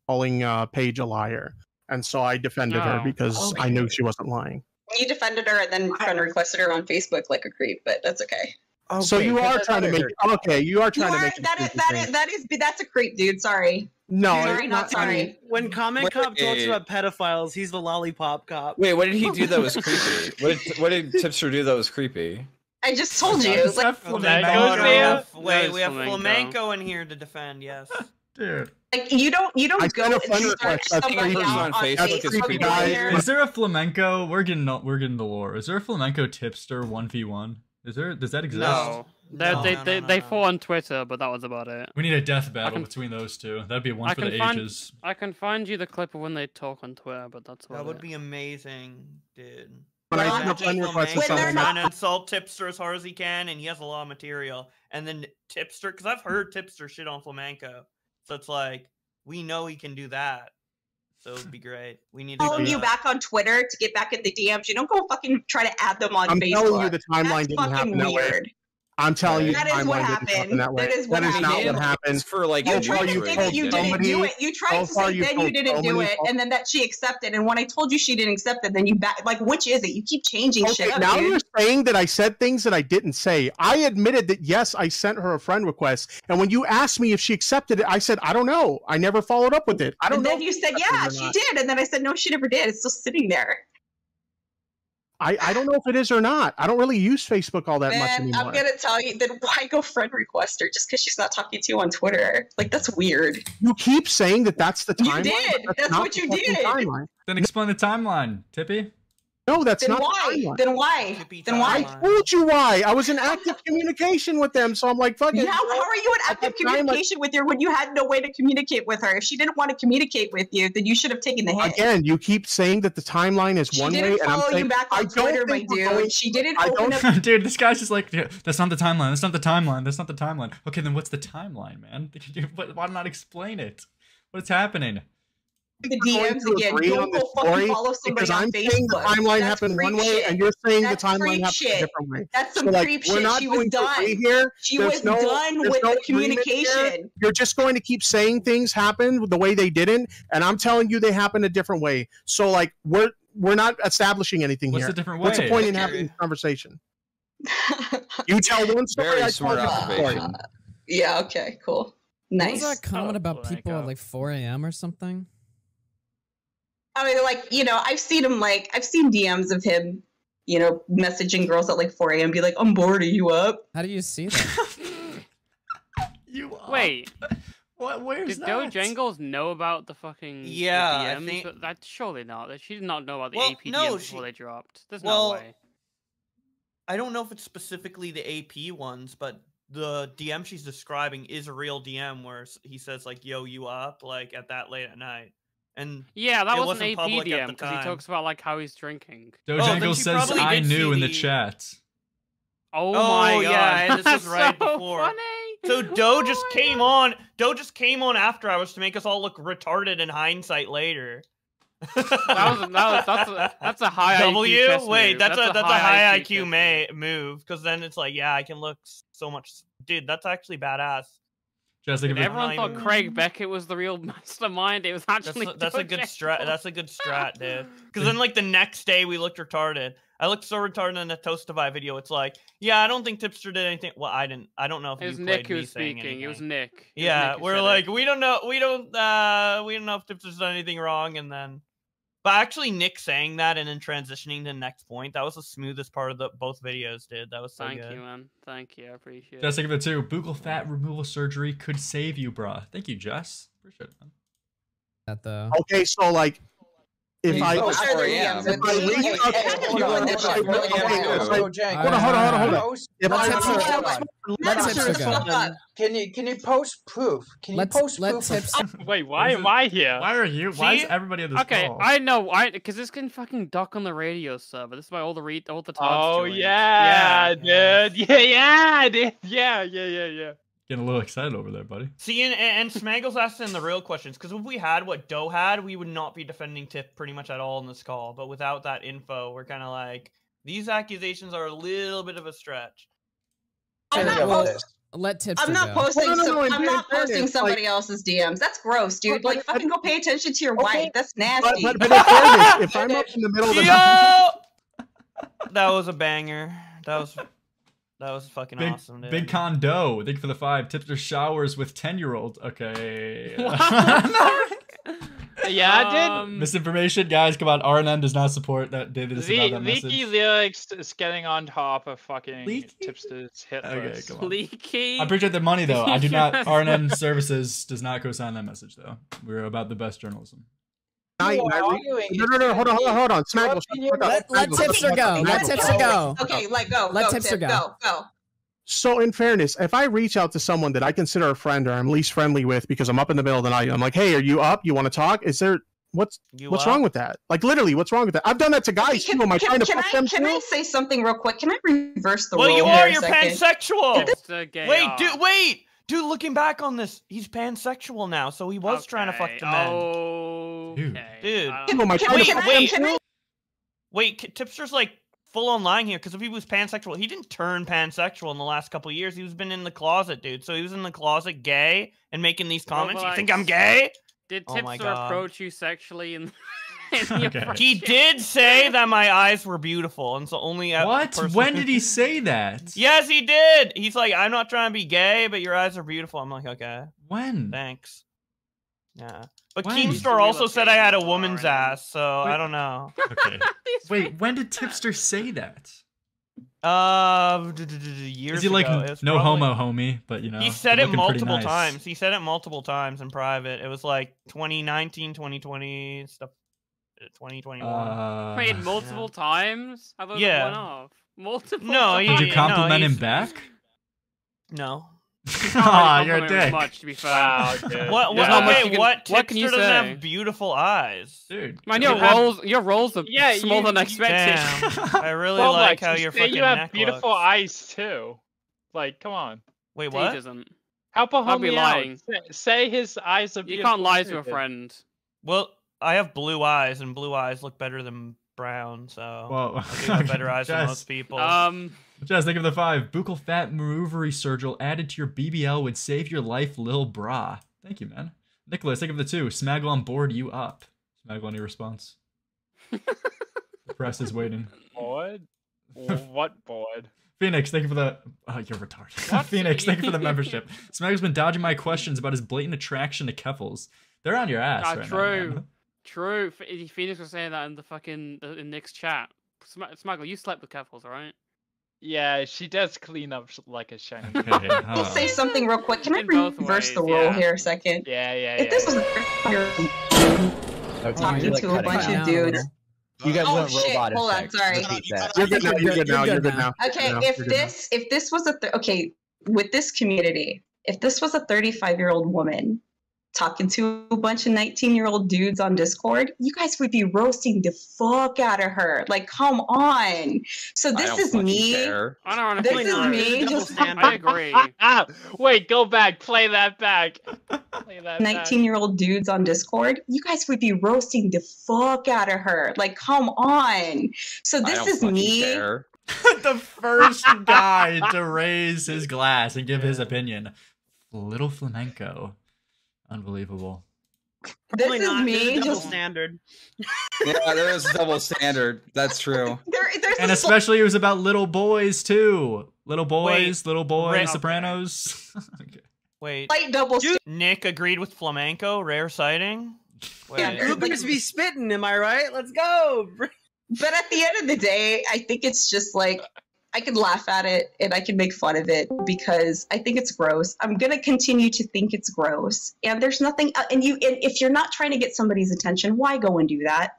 Calling uh, Paige a liar, and so I defended her Oh. because I knew she wasn't lying. You defended her and then friend requested her on Facebook like a creep, but that's okay. so you are trying to thought make heard- okay. You are You trying to are, make it that is super that thing. is that is that's a creep, dude. Sorry. no. Sorry, it's not I mean, sorry. When Comment Wait, Cop talks wait. about pedophiles, he's the lollipop cop. Wait, what did he do that was creepy? What did, what did Tipster do that was creepy? I just told you. Is Like, that Flamenco. flamenco? we have- That Wait, we have flamenco. flamenco in here to defend. Yes. Dude, like you don't you don't go and friend search somebody out on That's Facebook creepy, guys. is there a flamenco? We're getting we're getting the lore. Is there a flamenco tipster one v one? Is there? Does that exist? No. They No, they no, they, no, they no. fought on Twitter, but that was about it. We need a death battle can- between those two. That'd be one I for can the find ages. I can find you the clip of when they talk on Twitter, but that's about That would it. be amazing, dude. When I Well, sent a friend request to When they're someone, not- trying to insult Tipster as hard as he can, and he has a lot of material. And then Tipster, because I've heard Tipster shit on flamenco, so it's like we know he can do that. So it'd be great. We need to follow you that. back on Twitter to get back in the DMs. You don't go fucking try to add them on I'm Facebook. telling you, the timeline That's didn't fucking happen that way. Weird. I'm telling you, That is what timeline didn't happened. that. That is what That is not what happened. For like You far tried to you've say that you didn't many- do it. You tried to say then you didn't do it, and then that she accepted. And when I told you she didn't accept it, then you back like which is it? You keep changing Okay, shit. now dude. you're saying that I said things that I didn't say. I admitted that yes, I sent her a friend request, and when you asked me if she accepted it, I said I don't know. I never followed up with it. I don't and know. then you said, yeah, she did. And then I said, no, she never did. It's still sitting there. I, I don't know if it is or not. I don't really use Facebook all that much Man, anymore. I'm gonna tell you. Then why go friend request her just because she's not talking to you on Twitter? Like that's weird. You keep saying that that's the timeline. You timeline. did. but That's what you did. Timeline. Then explain the timeline, Tippy. No, that's Then not why? the. Then why? Then why? I told you why. I was in active communication with them, so I'm like, fuck it. Yeah, how are you in active the time, I- communication with her when you had no way to communicate with her? If she didn't want to communicate with you, then you should have taken the hit. Again, you keep saying that the timeline is she one didn't way, and I'm follow saying you back I on don't Twitter, my think we're dude. going- she didn't I don't up. Dude, this guy's just like, "Yeah, that's not the timeline. That's not the timeline. That's not the timeline. Okay, then what's the timeline, man? Why not explain it? What's happening? The DMs again. agree Don't go fucking story follow somebody because on I'm Facebook. saying the timeline That's happened one way, shit. and you're saying That's the timeline happened shit. a different way. That's some So, like, creep we're shit. not She was going to agree done. here. She There's was no- done with no the agreement here. communication. You're just going to keep saying things happened the way they didn't, and I'm telling you they happened a different way. So like we're we're not establishing anything What's here. the different way? What's the way? point in having this conversation? You tell one story. Very I tell smart a different story. Yeah. Okay. Cool. What Nice. was that comment Oh, about people Blanco. at like 4 a.m. or something? I mean, like you know, I've seen him like I've seen DMs of him, you know, messaging girls at like 4 a.m. Be like, "I'm bored. Are you up?" How do you see that? You are. Wait, What? Where's did that? Dojangles know about the fucking the Yeah, I DMs? think- But That surely not. That She did not know about the Well, AP no, DMs she- before they dropped. There's well, no way. I don't know if it's specifically the AP ones, but the DM she's describing is a real DM where he says like, "Yo, you up?" Like at that late at night, and Yeah, that it was wasn't an AP DM because he talks about like how he's drinking. Oh, then Dojangles she says I knew see in the the- chat. Oh, Oh, my god! yeah, and this was right so before. Funny. So Doe oh just came on. Doe just came on after hours to make us all look retarded in hindsight later. That was, that was that's a, that's a high W? IQ chess Wait, move. that's, a that's a high IQ, chess ma- move because then it's like, yeah, I can look so much. Dude, that's actually badass. Just think of everyone not thought even- Craig Beckett was the real mastermind. It was That's actually a, that's a good strat. That's a good strat, dude. Because then like the next day we looked retarded. I looked so retarded in the Toastify video. It's like, yeah, I don't think Tipster did anything. Well, I didn't. I don't know if It was you Nick played who was saying speaking. It was. Nick. It was Yeah, Nick we're said it. like, we don't know, we don't, uh, we don't know if Tipster's done anything wrong, and then, but actually, Nick saying that and then transitioning to the next point, that was the smoothest part of the both videos, dude. That was so Thank good. you, man. Thank you. I appreciate Just it. think of it too. Buccal fat removal surgery could save you, bruh. Thank you, Jess. Appreciate it, man. That though. Okay, so like, if I oh, Sure, they're yeah, DMs. but- if I reach out hold on, hold on, hold on, hold on, If I Tipster reach go. out to Let someone, Let let's Tipster say go. Can you can you post proof? Can you Let's post let proof? tips. Wait, why am I here? Why are you? Why is See? everybody on this Okay, call? I know. I because this can fucking duck on the radio server. This is why all the re- all the tods Oh yeah, Yeah. dude. Yeah, yeah, dude. Yeah, yeah, yeah, yeah. Getting a little excited over there, buddy. See, and, and Smaggle's asking the real questions because if we had what Doe had, we would not be defending Tiff pretty much at all in this call. But without that info, we're kind of like these accusations are a little bit of a stretch. I'm not, about post- Let tipster I'm not go. posting. Well, no, no, no, in I'm not fairness, posting like- somebody else's DMs. That's gross, dude. But- Like, but- fucking go pay attention to your Okay. wife. That's nasty. but, but in fairness, if I'm up in the middle of the Yo, that was a banger. That was that was fucking Big, awesome, dude. big condo. Thank you for the five. Tipster showers with ten year old. Okay. Yeah, I did. Um, Misinformation, guys. Come on. RNN does not support that. David is Le- about that leaky message. lyrics is getting on top of fucking Leaky? tipsters hit Okay, list. come on. Leaky. I appreciate the money though. I do not. Yes. RNN Services does not co-sign that message though. We're about the best journalism. No, no, no, hold on, hold on, hold on. Snaggle, shut the. Let, let Snaggle, shut the tipster go. Let Snaggle, tipster go. okay, like go. Let go, tipster go. Go. Go. So, in fairness, if I reach out to someone that I consider a friend or I'm least friendly with because I'm up in the middle of the night, I'm like, "Hey, are you up? You want to talk? Is there what's You what's up? wrong with that? Like, literally, what's wrong with that? I've done that to guys Can, too. Am I can- trying to can fuck I, them can too? I say something real quick? Can I reverse the Well, role you are. a You're pansexual. Wait, dude. Wait, dude. Looking back on this, he's pansexual now. So he was trying to fuck Okay, the men. Okay. Dude. I Am don't- I Can, trying Wait, can fuck I, them wait. can I too? Wait, Tipster's like full on lying here because if he was pansexual, he didn't turn pansexual in the last couple of years. He was been in the closet, dude. So he was in the closet, gay, and making these comments. You think I'm gay? Did Oh Tipster God. approach you sexually in, in Okay. He did say that my eyes were beautiful, and so only a What? When did he say that? Yes, he did. He's like, I'm not trying to be gay, but your eyes are beautiful. I'm like, okay, When? thanks. Yeah, but When? Keemstar also said I had a woman's already. ass, so I don't know. Okay. Wait, when did Tipster say that? Uh, d- d- d- d- years Is he like ago. No probably- homo homie? But you know, He said it multiple nice. times. He said it multiple times in private. It was like 2019, 2020 stuff. 2021. Uh, Wait, multiple times? I thought Yeah. it went off. Multiple No, times. he- did you no, compliment him he's- back? no. Ah, you're a really compliment dick, much, to be fair. Wow, dude. What? There's What? not much okay, can- what? what can you Tipster doesn't say? have beautiful eyes. dude. Man, You your have- rolls, your rolls are Yeah, smaller you- than you- expected. Damn, I really Well, like like, how you your say fucking you have beautiful looks. eyes too. Like, come on. Wait, He what? doesn't. Help a I'd be homie out. lying. Say, say his eyes are You can't lie to a friend. Well, I have blue eyes, and blue eyes look better than brown, so Whoa. I do have better eyes than most people. Um, Jess, think of the five. Buccal fat removery surgical added to your BBL would save your life, lil bra. Thank you, man. Nicholas, think of the two. Smaggle on board, you up. Smaggle, any response? The press is waiting. Bored? what bored? Phoenix, thank you for the. Oh, you're retarded. Phoenix, thank you for the membership. Smeg's been dodging my questions about his blatant attraction to Keffals. They're on your ass Ah, right now. true. man. True. Phoenix was saying that in the fucking the, in Nick's chat. Sm- Smuggler, you slept with Keffals, right? Yeah, she does clean up sh- like a shiny. I'll say something real quick. Can I In both reverse the ways, role yeah. here a second? Yeah, yeah, If this was talking like, to a bunch of a little. dudes. You guys Oh, went shit, robot hold on, sorry. You're good now. You're good now. You're good now. Okay, No, if you're now. this if this was a th- okay with this community, if this was a 35 year old woman talking to a bunch of 19 year old dudes on Discord, you guys would be roasting the fuck out of her. Like, come on. So this is me. care. I don't This honestly is know. me Double just. I agree. Ah, wait, go back. Play that back. Play that 19 year old dudes on Discord, you guys would be roasting the fuck out of her. Like, come on. So this is me. care. the first guy to raise his glass and give his opinion. Little flamenco. Unbelievable. This Probably is not. There's a me double just standard. Yeah, there is a double standard. That's true. there, there's And this especially it was about little boys too. Little boys, little boys, Right. Sopranos. okay. Wait, slight double standard. Nick agreed with flamenco. Rare sighting. Yeah, Wait. groupers be spitting. Am I right? Let's go. But at the end of the day, I think it's just like I can laugh at it and I can make fun of it because I think it's gross. I'm gonna continue to think it's gross, and there's nothing. uh, And you, and if you're not trying to get somebody's attention, why go and do that?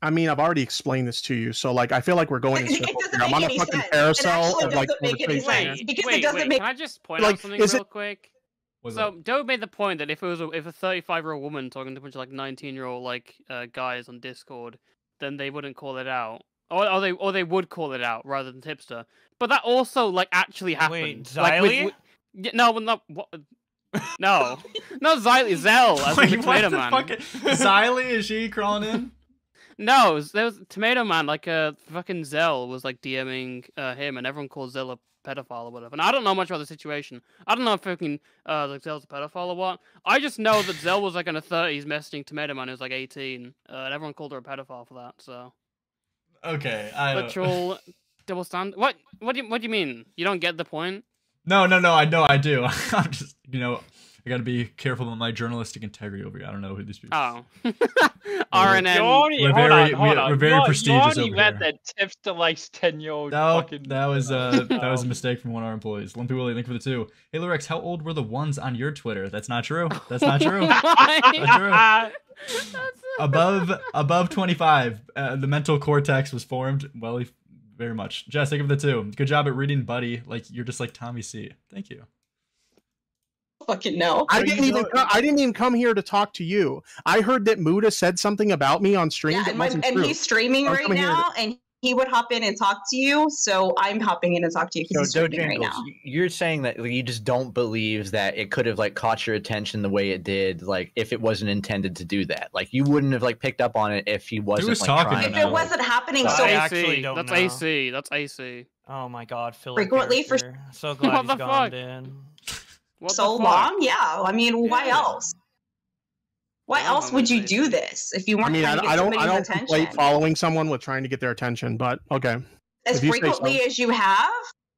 I mean, I've already explained this to you, so like I feel like we're going in It doesn't. I'm make on a any fucking sense. It carousel actually of like doesn't make any conversations. sense because wait, it doesn't wait, make. Can I just point Like, out something real it- quick? What's so up? Doe made the point that if it was a, if a 35 year old woman talking to a bunch of like 19 year old like uh, guys on Discord, then they wouldn't call it out, or, or they or they would call it out rather than tipster. But that also like actually happened. like, with- Xylee? with- yeah, no, not what. No, not Xylee, Zell as Wait, the Tomato the Man. fuck? Xylee, is she crawling in? No, there was Tomato Man, like uh, fucking Zell was like DMing uh, him, and everyone calls Zell a pedophile or whatever. And I don't know much about the situation. I don't know if fucking uh, like Zell's a pedophile or what. I just know that Zell was like in her thirties messaging Tomato Man, who was like eighteen, uh, and everyone called her a pedophile for that. So Okay, I don't... literal double stand. What? What do you What do you mean? You don't get the point? No, no, no. I know, I do. I'm just, you know, I gotta be careful with my journalistic integrity over here. I don't know who these people. Oh, You RNN. only, We're hold very- on, hold we- on. we're very you, you prestigious only over read here. that tipster likes ten year old No, fucking. that was uh, that was a Oh. mistake from one of our employees. Lumpy Willie, thank you for the two. Hey, Luhrix, how old were the ones on your Twitter? That's not true. That's not true. Not true. above above 25 uh, the mental cortex was formed well if- very much jess thank you for the two good job at reading buddy like you're just like tommy c thank you Fucking no. I didn't even. Co- I didn't even come here to talk to you. I heard that Muta said something about me on stream Yeah, that and, my, and true. he's streaming I'm right coming here to- now, and he would hop in and talk to you. So I'm hopping in and talk to you because So he's streaming right now. you're saying that you just don't believe that it could have like caught your attention the way it did, like if it wasn't intended to do that. Like you wouldn't have like picked up on it if he wasn't was like talking trying If it wasn't happening I so actually AC. don't That's know. AC. That's AC. Oh my god, Philip. Frequently for- so glad What he's the gone, fuck? dude. What the so long, yeah. I mean, why Yeah. else? Why else would you do do. this if you weren't I mean, I, trying to get I don't. I don't attention? conflate following someone with trying to get their attention, but okay, as if you so. frequently as you have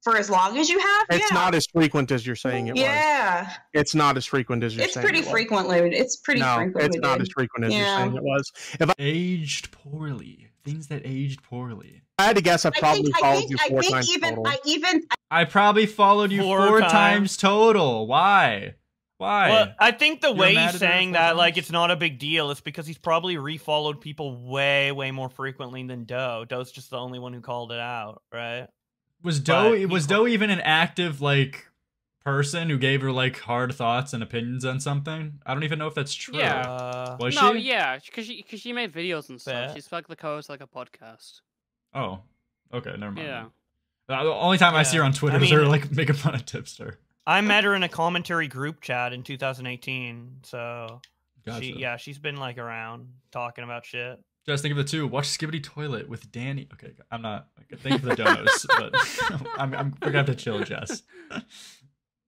for as long as you have. it's yeah. not as frequent as you're saying it was. Yeah, It's not as frequent as you're it's saying. pretty it was. frequently. It's pretty no, frequently. it's not as frequent as Yeah. you're saying it was. If I aged poorly things that aged poorly I had to guess, I've I probably think, I followed think, you I four think times even, total. I even, i probably followed you Four four, times. times total why why Well, I think the You're way he's saying four that, like, it's not a big deal, is because he's probably refollowed people way, way more frequently than Doe. Doe's just the only one who called it out, right? was doe he was cl- doe even an active like person who gave her like hard thoughts and opinions on something i don't even know if that's true Yeah. Uh, was no, she yeah, because she because she made videos and stuff. Fair. She's like the co-host like a podcast. oh okay never mind Yeah. The only time I see her on Twitter I is her like making fun of Tipster. I met her in a commentary group chat in 2018, so Gotcha. she, yeah, she's been like around talking about shit. Just think of the two. Watch Skibidi Toilet with Danny. Okay, I'm not. Okay, thank you for the donos, but I'm, I'm we're gonna have to chill, Jess.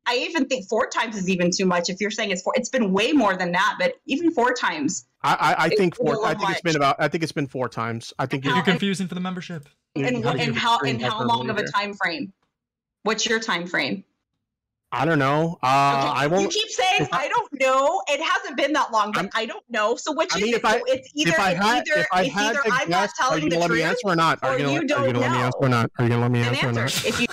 I even think four times is even too much. If you're saying it's four, it's been way more than that. But even four times, I, I, I think four. I little think it's been about. I think it's been four times. I think How- You're you're confusing for the membership. and How and how and how long of a time frame? What's your time frame? I don't know. Uh, I You won't. You keep saying I- I, don't know. It hasn't been that long, but I don't know. So which I is mean, if I it's either if I it's had either if I it's had either I'm not guess, are telling you the gonna let me truth, answer or not? Are or you gonna, you are you don't gonna let me know. answer or not? Are you gonna let me Then answer or not? If you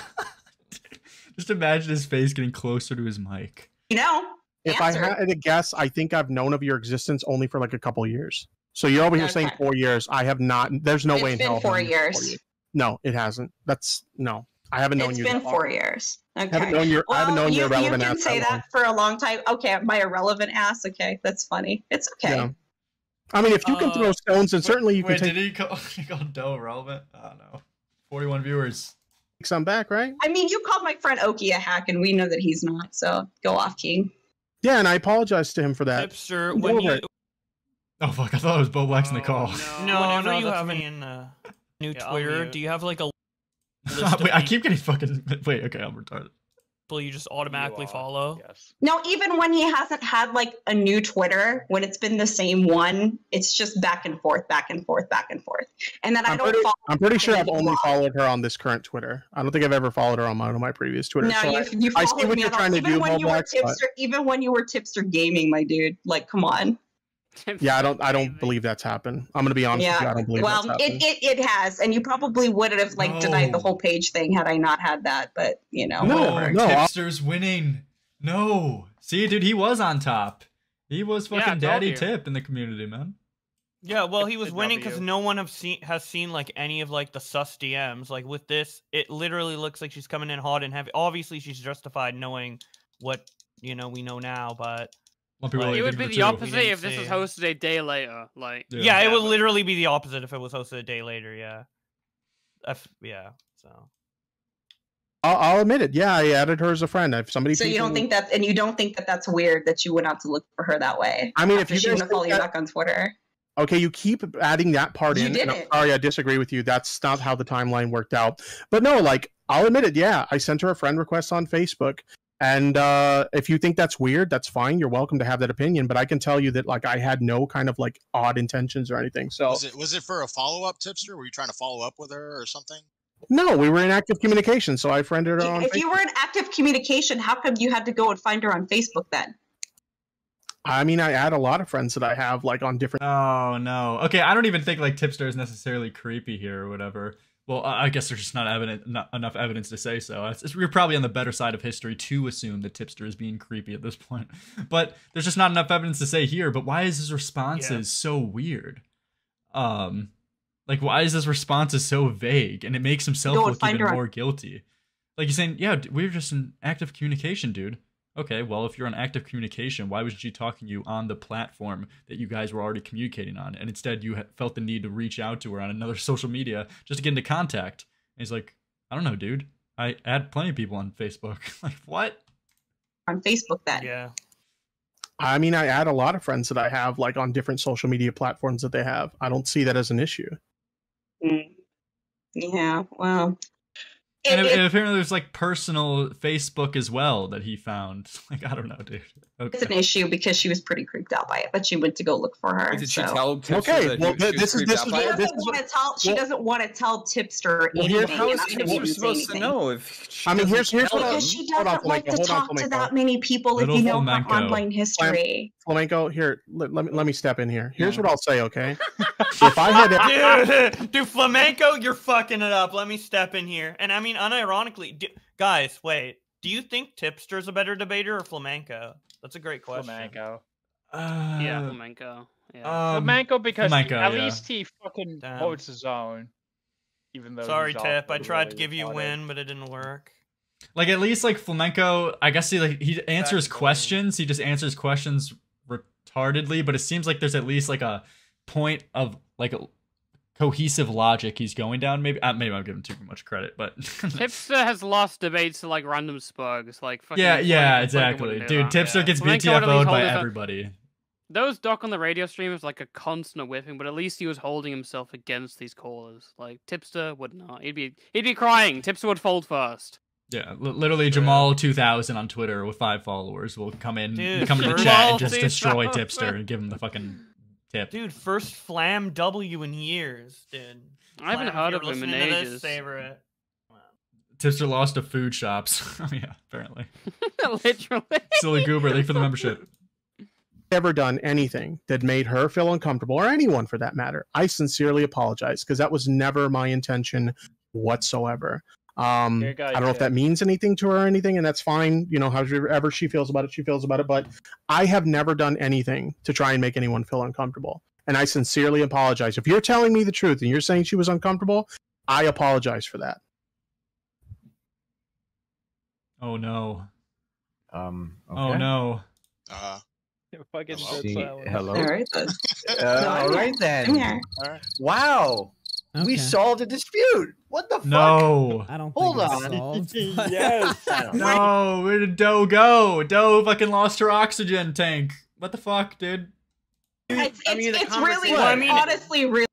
Just imagine his face getting closer to his mic. you know, If answer. I had to guess, I think I've known of your existence only for like a couple years. So you're over here saying four years. I have not. There's no It's way in been hell. I've four known you for years. No, it hasn't. That's no. I haven't known it's you. It's been that long. four years. Okay. I haven't known your. I haven't known you, your you can ass say that that long. for a long time. Okay, my irrelevant ass. Okay, that's funny. It's okay. Yeah. I mean, if you can uh, throw stones, and certainly you can Wait, take did he call, he called Doe relevant? I don't know. 41 viewers. Some back, right? I mean, you called my friend Oki a hack, and we know that he's not. So go off, King. Yeah, and I apologize to him for that. Tipster, Go when you. Oh fuck! I thought it was Bo Black's in the call. no, Whenever no, you have me an- in uh, new Yeah, Twitter. Do you have like a list of wait, I keep getting fucking. Wait, okay, I'm retarded. People you just automatically follow? Yes. No, even when he hasn't had like a new Twitter, when it's been the same one, it's just back and forth, back and forth, back and forth. And then I I'm don't pretty, follow. I'm pretty sure I've only block. followed her on this current Twitter. I don't think I've ever followed her on one of my previous Twitter. No, so you, I, you I followed see what me you're on trying to even do, when you were Moblux, but- tipster, even when you were tipster gaming, my dude. Like, come on. Yeah, I don't. I don't believe that's happened. I'm gonna be honest with you. I don't believe well, that's it, it it has, and you probably would have like denied the whole Paige thing had I not had that. But you know, No, whatever. no, I'll- Tipster's winning. No. See, dude, he was on top. He was fucking told daddy you. tip in the community, man. Yeah, well, he was The winning because no one have seen has seen like any of like the sus DMs. Like with this, it literally looks like she's coming in hot and heavy. Obviously, she's justified knowing what you know we know now, but One people Like, really It would be the two. opposite if this was hosted a day later. Like, Yeah. yeah, it would but- literally be the opposite if it was hosted a day later. Yeah, F- yeah. So I'll, I'll admit it. Yeah, I added her as a friend. If somebody, So you don't think that, and you don't think that that's weird that you went out to look for her that way? I mean, if you she guys wouldn't follow think you back on Twitter. Okay, you keep adding that part You in. and I'm didn't. sorry, I disagree with you. That's not how the timeline worked out. But no, like I'll admit it. Yeah, I sent her a friend request on Facebook, and uh, if you think that's weird, that's fine. You're welcome to have that opinion. But I can tell you that like I had no kind of like odd intentions or anything. So Was it was it for a follow up tipster? Were you trying to follow up with her or something? no, we were in active communication. So I friended her on. If you were in active communication, how come you had to go and find her on Facebook then? I mean, I add a lot of friends that I have like on different. Oh no. Okay, I don't even think like tipster is necessarily creepy here or whatever. Well, I guess there's just not evident not enough evidence to say so. It's, it's, we're probably on the better side of history to assume that tipster is being creepy at this point. But there's just not enough evidence to say here. But why is his responses so weird? Um, like why is his responses so vague and it makes himself look even more guilty? Like he's saying, yeah, we're just in active communication, dude. Okay, well, if you're on active communication, why was she talking to you on the platform that you guys were already communicating on? And instead, you felt the need to reach out to her on another social media just to get into contact. And he's like, I don't know, dude. I add plenty of people on Facebook. like, what? On Facebook then? yeah, I mean, I add a lot of friends that I have like on different social media platforms that they have. I don't see that as an issue. Mm. Yeah, well. And, It- and apparently, there's like personal Facebook as well that he found. Like, I don't know, dude. It's an issue because she was pretty creeped out by it, but she went to go look for her. Did she tell Tipster Okay, that well, he, th- she was this is- creeped this out is by it? She this doesn't is want to tell. She well- doesn't want to tell Tipster Well, anything. here's- How and is I didn't Tipster even say supposed to know if she I mean, here's- here's tell what I- him? Because she Hold on, doesn't like to Flamenco, hold on, talk to that many people Little if you know her online history. Flamenco, here, let, let me let me step in here. Here's what I'll say, okay? if I had, dude, dude, flamenco, you're fucking it up. Let me step in here, and I mean, unironically, guys, wait. Do you think Tipster's a better debater or flamenco? That's a great question. Flamenco. Uh, yeah, flamenco. Yeah. um, Flamenco because he- Flamenco, at yeah. least he fucking Damn. holds his own. Even though Sorry, Tip. I tried to give you a retarded. win, but it didn't work. Like at least like flamenco, I guess he like he answers Exactly. questions. He just answers questions retardedly, but it seems like there's at least like a point of like a cohesive logic he's going down. Maybe uh, maybe I'm giving too much credit, but Tipster has lost debates to like random spugs. Like fucking yeah, yeah, Flamenco- Flamenco exactly, wouldn't dude. that. Tipster Yeah. gets Flamenco would BTFO'd by hold his everybody. Those Doc on the radio stream was like a constant whipping, but at least he was holding himself against these callers. Like Tipster would not. He'd be he'd be crying. Tipster would fold first. Yeah, li- literally Jamal two thousand on Twitter with five followers will come in, Dude, come in the chat and just destroy Tipster and give him the fucking tip. Dude, first flam W in years, dude. I haven't Flam, heard of him in listening to this, ages. savor it. Tipster lost to food shops. oh yeah, apparently. Literally. Silly goober, thank you for the membership. ever done anything that made her feel uncomfortable or anyone for that matter i sincerely apologize because that was never my intention whatsoever um guy, i don't know if that means anything to her or anything and that's fine you know however she feels about it she feels about it but i have never done anything to try and make anyone feel uncomfortable and i sincerely apologize if you're telling me the truth and you're saying she was uncomfortable i apologize for that Oh no. Um. Oh no. Uh, Fucking Hello? dead silence. Hello. All right then. Uh, all right then. Yeah. Wow. We solved a dispute. What the fuck? No. I don't Hold think it's on. solved. yes. No, where did Doe go? Doe fucking lost her oxygen tank. What the fuck, dude? It's, it's, I mean, it's really, conversation- I mean- honestly, really.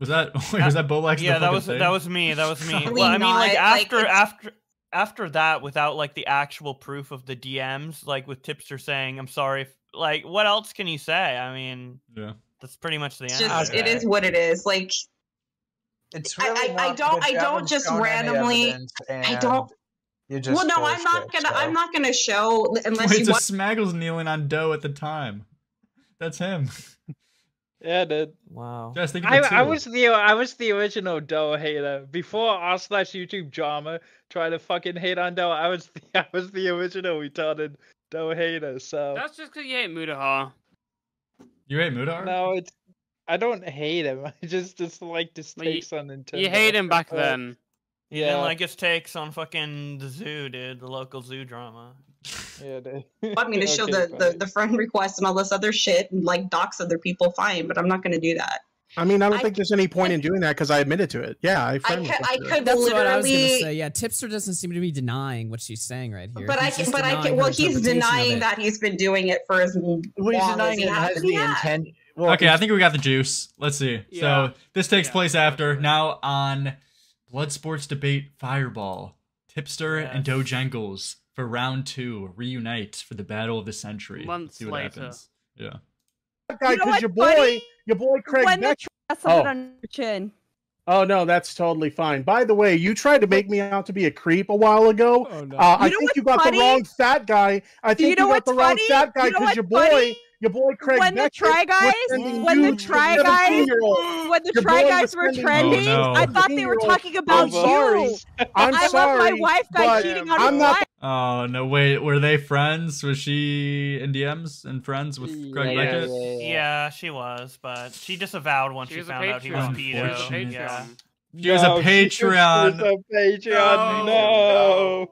Was that wait, was that Bolax? Yeah, that was that was me. That was me. Well, I mean, like not, like, after it's- after after that, without like the actual proof of the DMs, like with Tipster saying, "I'm sorry," like what else can you say? I mean, Yeah. That's pretty much the It's end. just, of it is what it is. Like, It's I- really I- I not don't- I don't just randomly- I don't. You just Well, no, I'm not bullshit, gonna. so. I'm not gonna show unless Wait, you so want. Smaggle's kneeling on Doe at the time. That's him. Yeah, dude. Wow. Jess, thank you I, I was the I was the original Doe hater before r slash YouTube drama tried to fucking hate on Doe. I was the, I was the original retarded Doe hater. So That's just because you hate Mutahar. You hate Mudar? no, it's I don't hate him. I just dislike his Well, you- takes on Nintendo. You hate him back Uh, then. You didn't Yeah. like his takes on fucking the zoo, dude, the local zoo drama. Yeah, dude. want me to show the, the the friend requests and all this other shit and like dox other people, fine. But I'm not gonna do that. I mean i don't I- think there's any point in doing that because i admitted to it yeah i I friend could, I could That's what I was gonna literally. say. Yeah, Tipster doesn't seem to be denying what she's saying right here. But I can, just but I can. Well, he's denying that he's been doing it for as long Well, he's as he has. has and he the has. intent. Well, Okay, I think we got the juice. Let's see. Yeah. So this takes Yeah. place after now on Blood Sports Debate Fireball. Tipster and Yes. Dojangles for round two reunite for the battle of the century. Months see what later. happens. Yeah. That guy You know because your boy funny? your boy craig when they Beck- try something Oh. on your chin. Oh no, that's totally fine. By the way, you tried to make me out to be a creep a while ago. Oh, no. Uh, I think you got funny? the wrong fat guy. I Do you think know you, got the what's wrong fat guy You know because your boy, funny? Your boy Craig when the Try Guys, when the Try Guys, when the Try Guys were trending, you to I thought they were talking about I'm you. I'm I love sorry. my wife guy but cheating on I'm not. Oh no! Wait, were they friends? Was she in DMs and friends with Craig Yeah, Beckett? yeah, yeah. Yeah, she was, but she disavowed once She she found out he was Patreon. She pedo. was a Patreon. Yeah. She was a No, she was- she Patreon. was a Patreon. No.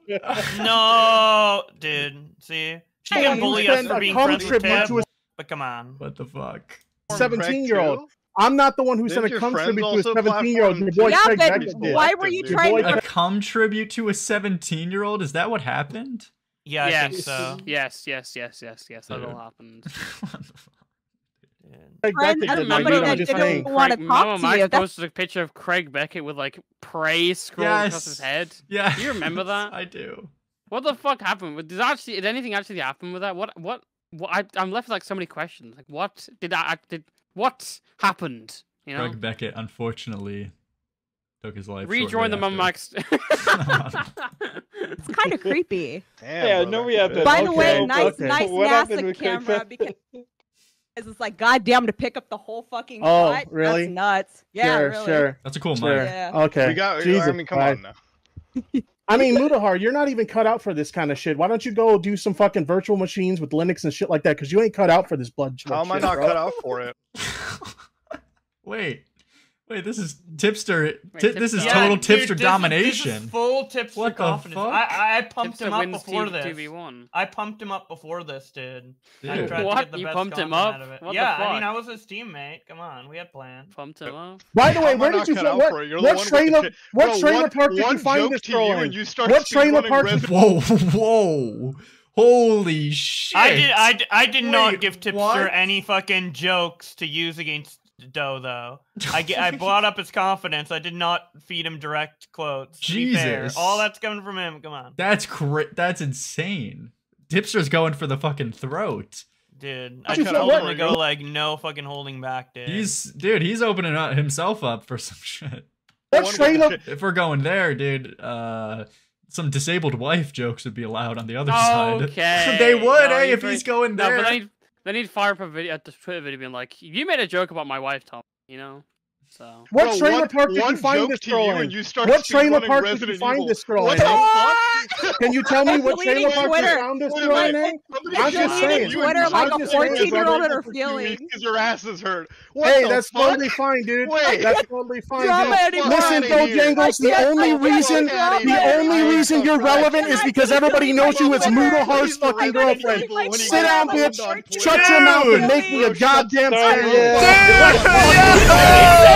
No, dude. See, she Hey, can you bully us send for being friends with Tim, to a but come on. What the fuck? 17 year old. I'm not the one who Didn't sent a your cum tribute to a 17 year old. Your platform boy Yeah, Craig but Beckett why were you Your trying to A cum tribute to a 17 year old? Is that what happened? Yeah, I yes. think so. Yes, yes, yes, yes, yes. That Yeah. all happened. What the fuck? Craig friends Beckett and did. Like, somebody you know, that I'm just didn't saying. want to Craig- talk Mama to Mike you. That's posted a picture of Craig Beckett with like praise scrolling across his Yes. head. Yeah. Do you remember that? I do. What the fuck happened? Did actually did anything actually happen with that? What what what? I, I'm left with like so many questions. Like what did I did what happened? You know, Craig Beckett, unfortunately, took his life. rejoin the Mum Max. it's kind of creepy. Damn, yeah, brother. no, we have to. By the way, nice, okay. nice What happened NASA with Craig camera Beckett? because it's like, goddamn, to pick up the whole fucking Oh, shot. really? That's nuts. Yeah, sure, really. sure. That's a cool Sure. mic. Yeah. Okay. We got. Jesus I mean, come Christ. on now. I mean, Mutahar, you're not even cut out for this kind of shit. Why don't you go do some fucking virtual machines with Linux and shit like that? Because you ain't cut out for this blood. How am I shit, not bro. cut out for it? Wait, wait. This is tipster. Wait, ti- this is total dude, tipster this is- domination. This is full tipster What the confidence. fuck? I, I pumped Tipster him up wins before two- this. 2v1. I pumped him up before this, dude. I Dude. tried to What? get the You best pumped him content up? out of it. What the yeah, I mean, fuck? I was his teammate. Come on, we had plans. Pumped him up. By the way, where did you find what, for it? What one with trailer? the What Bro, trailer one- park did you find joke this to girl you in? you start What trailer speedrunning park did Whoa, whoa, holy shit! I did. I, d- I did not Wait, give Tipster what? any fucking jokes to use against Doe though. I ge- I brought up his confidence. I did not feed him direct quotes. To be fair. Jesus. all that's coming from him. Come on, That's cra- That's insane. Dipster's going for the fucking throat. dude. I could feel totally about- go like no fucking holding back, dude. He's dude. He's opening up himself up for some shit. What trailer? If we're going there, dude, uh, some disabled wife jokes would be allowed on the other side. Okay. they would, No, eh? If bring- he's going No, there. but they need, need fire up a video at the Twitter video being like, "You made a joke about my wife, Tom." You know, so. What Bro, trailer one- park did you find this to girl in? you start What trailer speedrunning park did you find Evil. this girl What in? the eh? Can you tell me what trailer park you Twitter. found this You're girl in? like- eh? Somebody I'm just just deleted saying. you Twitter and like a 14-year-old went and her for two weeks feelings. 'cause your ass is hurt. What Hey, that's fuck? totally fine, dude. Wait. That's totally fine, dude. anymore. Listen, Get outta. Bojangles, the only reason, the only reason you're relevant is because everybody knows you as Mutahar's fucking girlfriend. Sit down, bitch. Shut your mouth and make me a goddamn sandwich.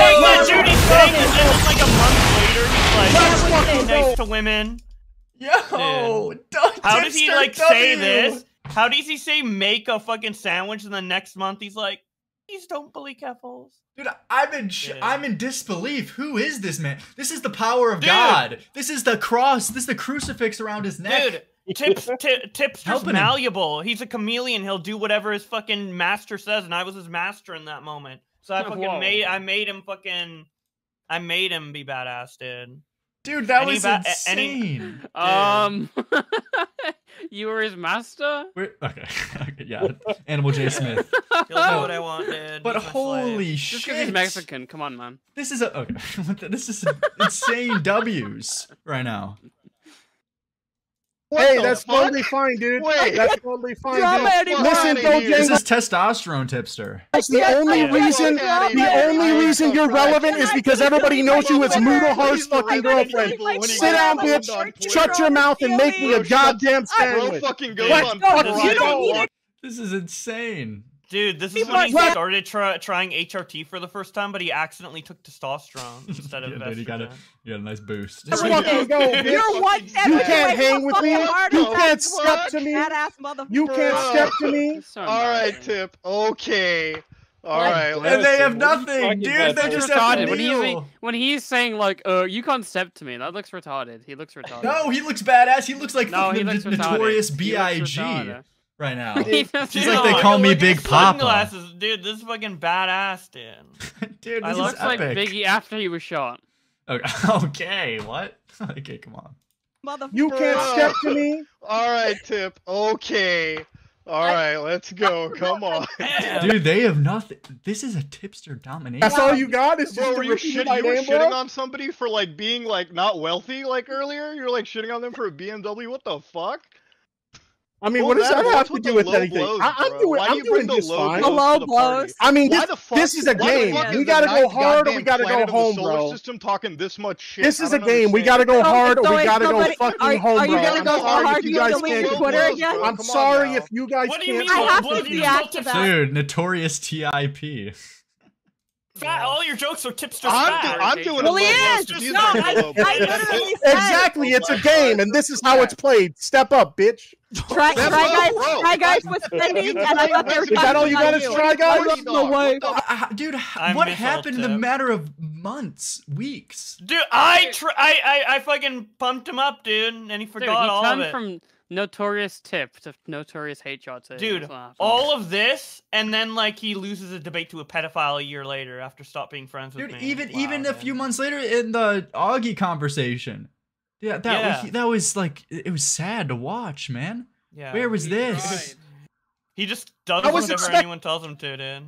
Saying what Judy's saying, and then like a month later, he's like, Let's "I'm fucking nice to women." Yo, How does he Tipster like say this? How does he say make a fucking sandwich, and the next month he's like, "Please don't bully Keffals." Dude, I'm in sh- Yeah. I'm in disbelief. Who is this man? This is the power of Dude. God. This is the cross. This is the crucifix around his neck. Dude, Tips, ti- Tipster's Helping him. malleable. He's a chameleon. He'll do whatever his fucking master says, and I was his master in that moment. So I fucking Whoa. made, I made him fucking, I made him be badass, dude. Dude, that Any was ba- a- any- insane. Um, you were his master. We're- okay, okay, yeah. Animal J Smith. He'll do what I want, dude. But He's my slave. holy Just because shit! he's Mexican. Come on, man. This is a okay. this is insane W's right now. What Hey, that's fuck? totally fine, dude. Wait. That's totally fine, dude. Listen, Get outta here. This is testosterone tipster. the only Yeah. reason, Get the only I'm reason you're relevant is because everybody knows you as Mutahar's fucking girlfriend. Sit down, bitch. Shut your mouth and make me a goddamn sandwich. fucking goes What? on Fuck Twitter. you. I don't need want- This is insane. Dude, this is People when he saying- started try, trying HRT for the first time, but he accidentally took testosterone instead of Yeah, dude, you got a estrogen. you got a nice boost. Let's fucking go, bitch. You're one You can't hang with me. You can't step to me. You can't step to me. All right. Tip. Okay. All Like, right. And they have What are you nothing, dude. They That's just have to. When he's, when he's saying like, "Uh, you can't step to me," that looks retarded. He looks retarded. No, he looks badass. He looks like No, he fucking looks the retarded. notorious Big retarded. Right now. He does He's Dude, like they look call me Big his Papa. Sunglasses. Dude, this is fucking badass, dude. Dude, I this He is looks like. Biggie after he was shot. Okay, okay, what? Okay, come on. Motherfucker. You can't step to me. All right, Tip. Okay. All right, let's go. Come on. Dude, they have nothing. This is a tipster domination. That's all you got is just Bro, were you, shit, you were shitting on somebody for like being like not wealthy like earlier? You're like shitting on them for a BMW. What the fuck? I mean, Well, what does that that- have to do with anything? blows, I, I'm doing, Why I'm you doing just fine. blows Low to the party? blows. I mean, this, fuck? this is a game. fuck We gotta go hard or we gotta go home, bro. System talking this much shit. This is a don't game. We gotta go So- hard or we gotta so go fucking are- home, are you bro. gonna I'm go sorry hard if you you guys can't your Twitter this. again? I'm sorry if you guys What do you can't. mean? I have to do you react to that. Dude, notorious TIP. Fat, all your jokes are tipster I'm, fat. do- I'm doing Well, a he low is. so he's No, not I, a. I literally said. Exactly, oh it's a game, and this is how it's played. Step up, bitch. Try, try guys, bro. try guys I- was spending, and I playing thought they were Is that all you got is try, guys? I the way. Dude, h- I what happened in the matter of months, weeks? Dude, I, tr- I, I, I fucking pumped him up, dude, and he Dude, forgot he all of turned it. from notorious tip to notorious HRT. Dude, That's what all of this, and then like he loses a debate to a pedophile a year later after stop being friends with Dude, me. even Wow, even a few months later in the Augie conversation. Yeah, that Yeah. Was, that was like it it was sad to watch, man. Yeah. Where was He this? tried. He just does I was whatever expect- anyone tells him to, dude.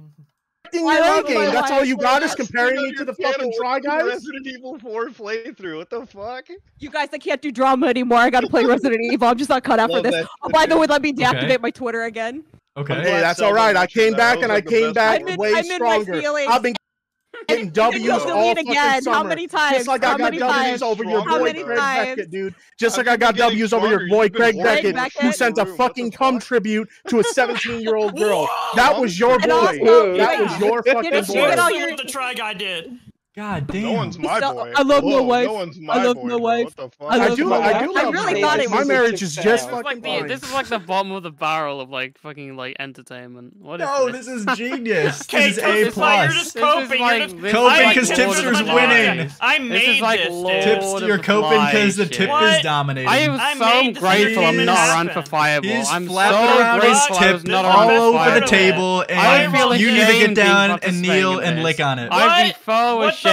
Acting I your A game. That's all you got is comparing me to the fucking try guys. Resident Evil 4 playthrough. What the fuck? You guys, I can't do drama anymore. I gotta play Resident Evil. I'm just not cut out for this. Oh, by the way, let me Okay. deactivate my Twitter again. Okay. Hey, that's all right. I came back and I came back way I'm in my stronger. I've been getting And W's all delete fucking again. summer. How many times? Just like I got many W's times? over your How boy many Craig times? Beckett, dude. Just Have like I got been getting W's over your stronger? boy You've been Craig holding Beckett, Craig who Beckett? sent a Room, what the fucking cum fuck? tribute to a 17 year old girl. That was your And boy. also- That wait, was your didn't fucking you get all boy. your- the try guy did. God damn. No one's my so, boy. I love Whoa, my wife. No one's my I love boy. My wife. What the fuck? I, I do. I do. I really thought it was. My marriage is just fucking. Like the, this is like the bottom of the barrel of like fucking like entertainment. What is? no, this? this is genius. this is a plus. Like, you're just coping. Like, you're just coping because like tipsters winning. I made this. Like Tips, you're coping because the tip is dominating. I am so grateful I'm not unfifiable. I'm so grateful I was not all over the table, and you need to get down and kneel and lick on it. I am so ashamed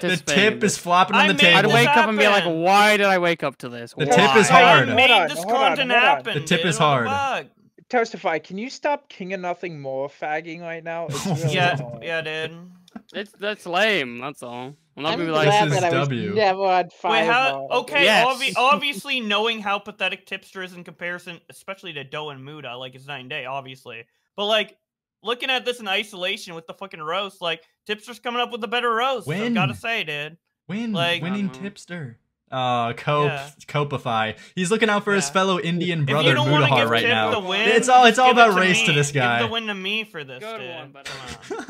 the tip is flopping on the table. I'd wake up and be like, why did I wake up to this? The tip is hard. I made this content happen. The tip is hard. Testify, can you stop King of Nothing more fagging right now? Really yeah, yeah, dude. It's that's lame. That's all. I'm not I'm gonna be like this is W. Never had five. Wait, how, okay, yes. obvi obviously, knowing how pathetic Tipster is in comparison, especially to Doe and Muta, like it's nine day, obviously. But like, looking at this in isolation with the fucking roast, like Tipster's coming up with a better roast. When? So gotta say, dude. Win. Like, Winning um, Tipster. Uh, cope, yeah. He's looking out for yeah. his fellow Indian brother Mutahar right now. Win, it's all it's all about it race me. to this guy. Give the win to me for this. Good dude. one, but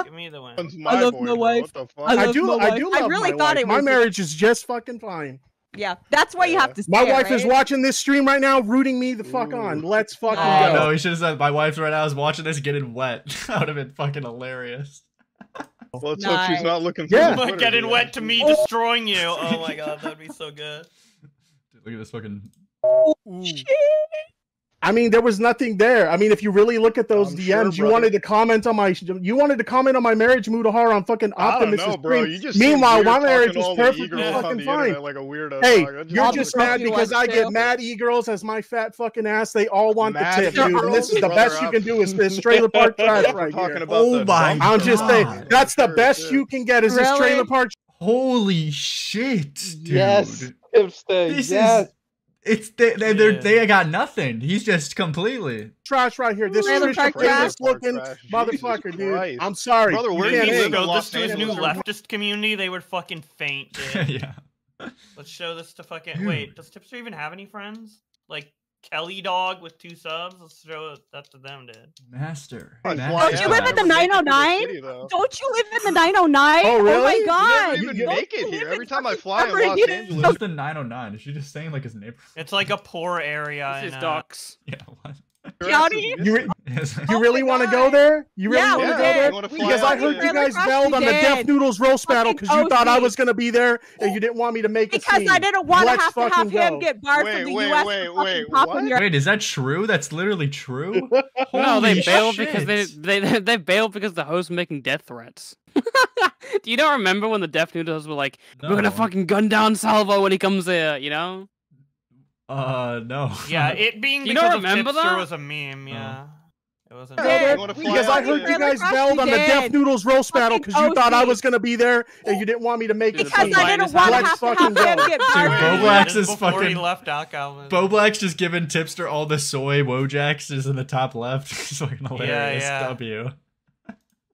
give me the win. I love my wife. I, do. I do. I, really thought wife. it was. My marriage is just fucking fine yeah, that's why you have to. My wife right? is watching this stream right now, rooting me the fuck Ooh. on. Let's fucking oh, go. No, he should have said my wife right now is watching this getting wet. that would have been fucking hilarious. Well, let's nice. hope she's not looking. Yeah, getting wet to me oh. destroying you. Oh my god, that'd be so good. Dude, look at this fucking. Oh, shit. I mean, there was nothing there. I mean, if you really look at those I'm DMs, sure, you wanted to comment on my you wanted to comment on my marriage Mutahar on fucking Optimus. You just Meanwhile, my marriage was perfectly fucking fine. Like a weirdo. Hey, you're just mad because I get mad e girls as my fat fucking ass. They all want mad the tip, dude. And this is the best you can do is this trailer park trash right here. About oh my! I'm just saying that's the best you can get is this trailer park. Holy shit, dude. Yes, This yes. is it's they they yeah. they got nothing. He's just completely trash right here. This racist looking trash. motherfucker, Jesus dude. Christ. I'm sorry, brother. Where did you go? This to his new leftist community, they would fucking faint. yeah. Let's show this to fucking wait. Does Tipster even have any friends? Like Kelly Dog with two subs. Let's throw that to them, dude. Master. Don't you live at the 909? Don't you live in the 909? Oh, really? Oh my god. You even make it here. Every time I fly in Los Angeles. What's the 909? Is she just saying like his neighbor? It's like a poor area. This is. Uh, yeah, what? Johnny, you, re- you really oh want to go there? You really yeah, want to go there? Because I heard you guys bailed on the Def Noodles roast battle because you thought I was going to be there and you didn't want me to make because scene. I didn't want to have to have him go. get barred wait, from the wait, U.S. Wait, wait, wait, your- wait, is that true? That's literally true. no, they bailed shit. because they, they they bailed because the host was making death threats. Do you not remember when the Def Noodles were like, no. "We're gonna fucking gun down Salvo when he comes here," you know? Uh, no. Yeah, it being you because remember that? was a meme. Yeah. Oh. It wasn't yeah, because I heard you guys yelled on the Def Noodles roast battle because you thought I was gonna be there and you didn't want me to make it. Because I didn't want to have to have him get Bo Black's is fucking. Left Bo Black's just giving Tipster all the soy. Wojax is in the top left. It's fucking hilarious. Yeah, yeah. W.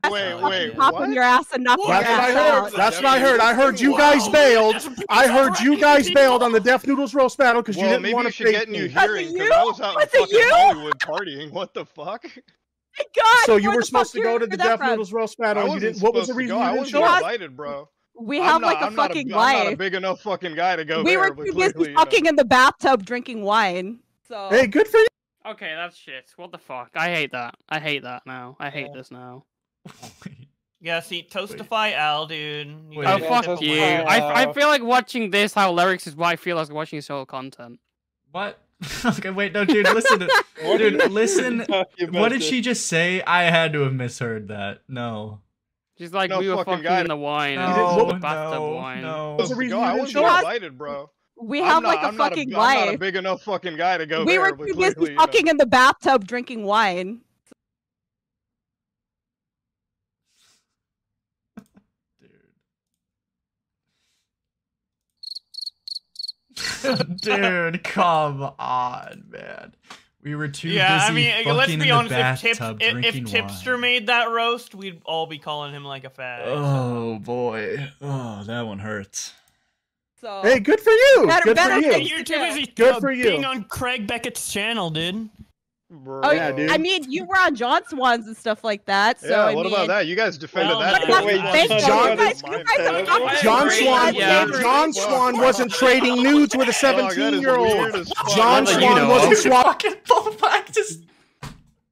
Wait, wait, Popping your ass enough? That's your what ass I heard. That's what I heard. I heard you guys wow. bailed. I heard you guys bailed on the Def Noodles roast battle because well, you didn't maybe want to should get new hearing because I was out What's fucking Hollywood partying. What the fuck? My God, so you were supposed to go to the Deaf from? Noodles roast battle. You didn't. What was the reason you didn't show up? Bro. We have not, like a I'm fucking a, life. I'm not a big enough fucking guy to go. We there, were busy fucking in the bathtub drinking wine. So hey, good for you. Okay, that's shit. What the fuck? I hate that. I hate that now. I hate this now yeah, see, Toastify Al, dude. You oh, fuck you. I, I feel like watching this, how Luhrix is why I feel like watching his whole content. What? okay, wait, no, dude, listen. To, dude, listen. What did she just say? I had to have misheard that. No. She's like, no, we were fucking, in the wine. No, the bathtub no, wine. No. Reason I wasn't invited, bro. We have not, like a I'm fucking a, life. I'm not a big enough fucking guy to go. We there, were too busy fucking know. in the bathtub drinking wine. Dude, come on, man. We were too yeah, I mean, let's be honest. If, Tip, if, if Tipster wine. made that roast, we'd all be calling him like a fag. Oh boy, oh that one hurts. So hey, good for you. Better, good better for you. You're too busy good uh, for you. being on Craig Beckett's channel, dude. Oh, Yeah, dude. I mean, you were on John Swans and stuff like that. So yeah, I what mean, about that? You guys defended Well, that. what dude. about Thank. John- You guys, you guys are John. Swan, Yeah. John Swan wasn't trading nudes with a Dog, that is 17 year old. weird as fuck. John Swan wasn't swapping. fucking bull black just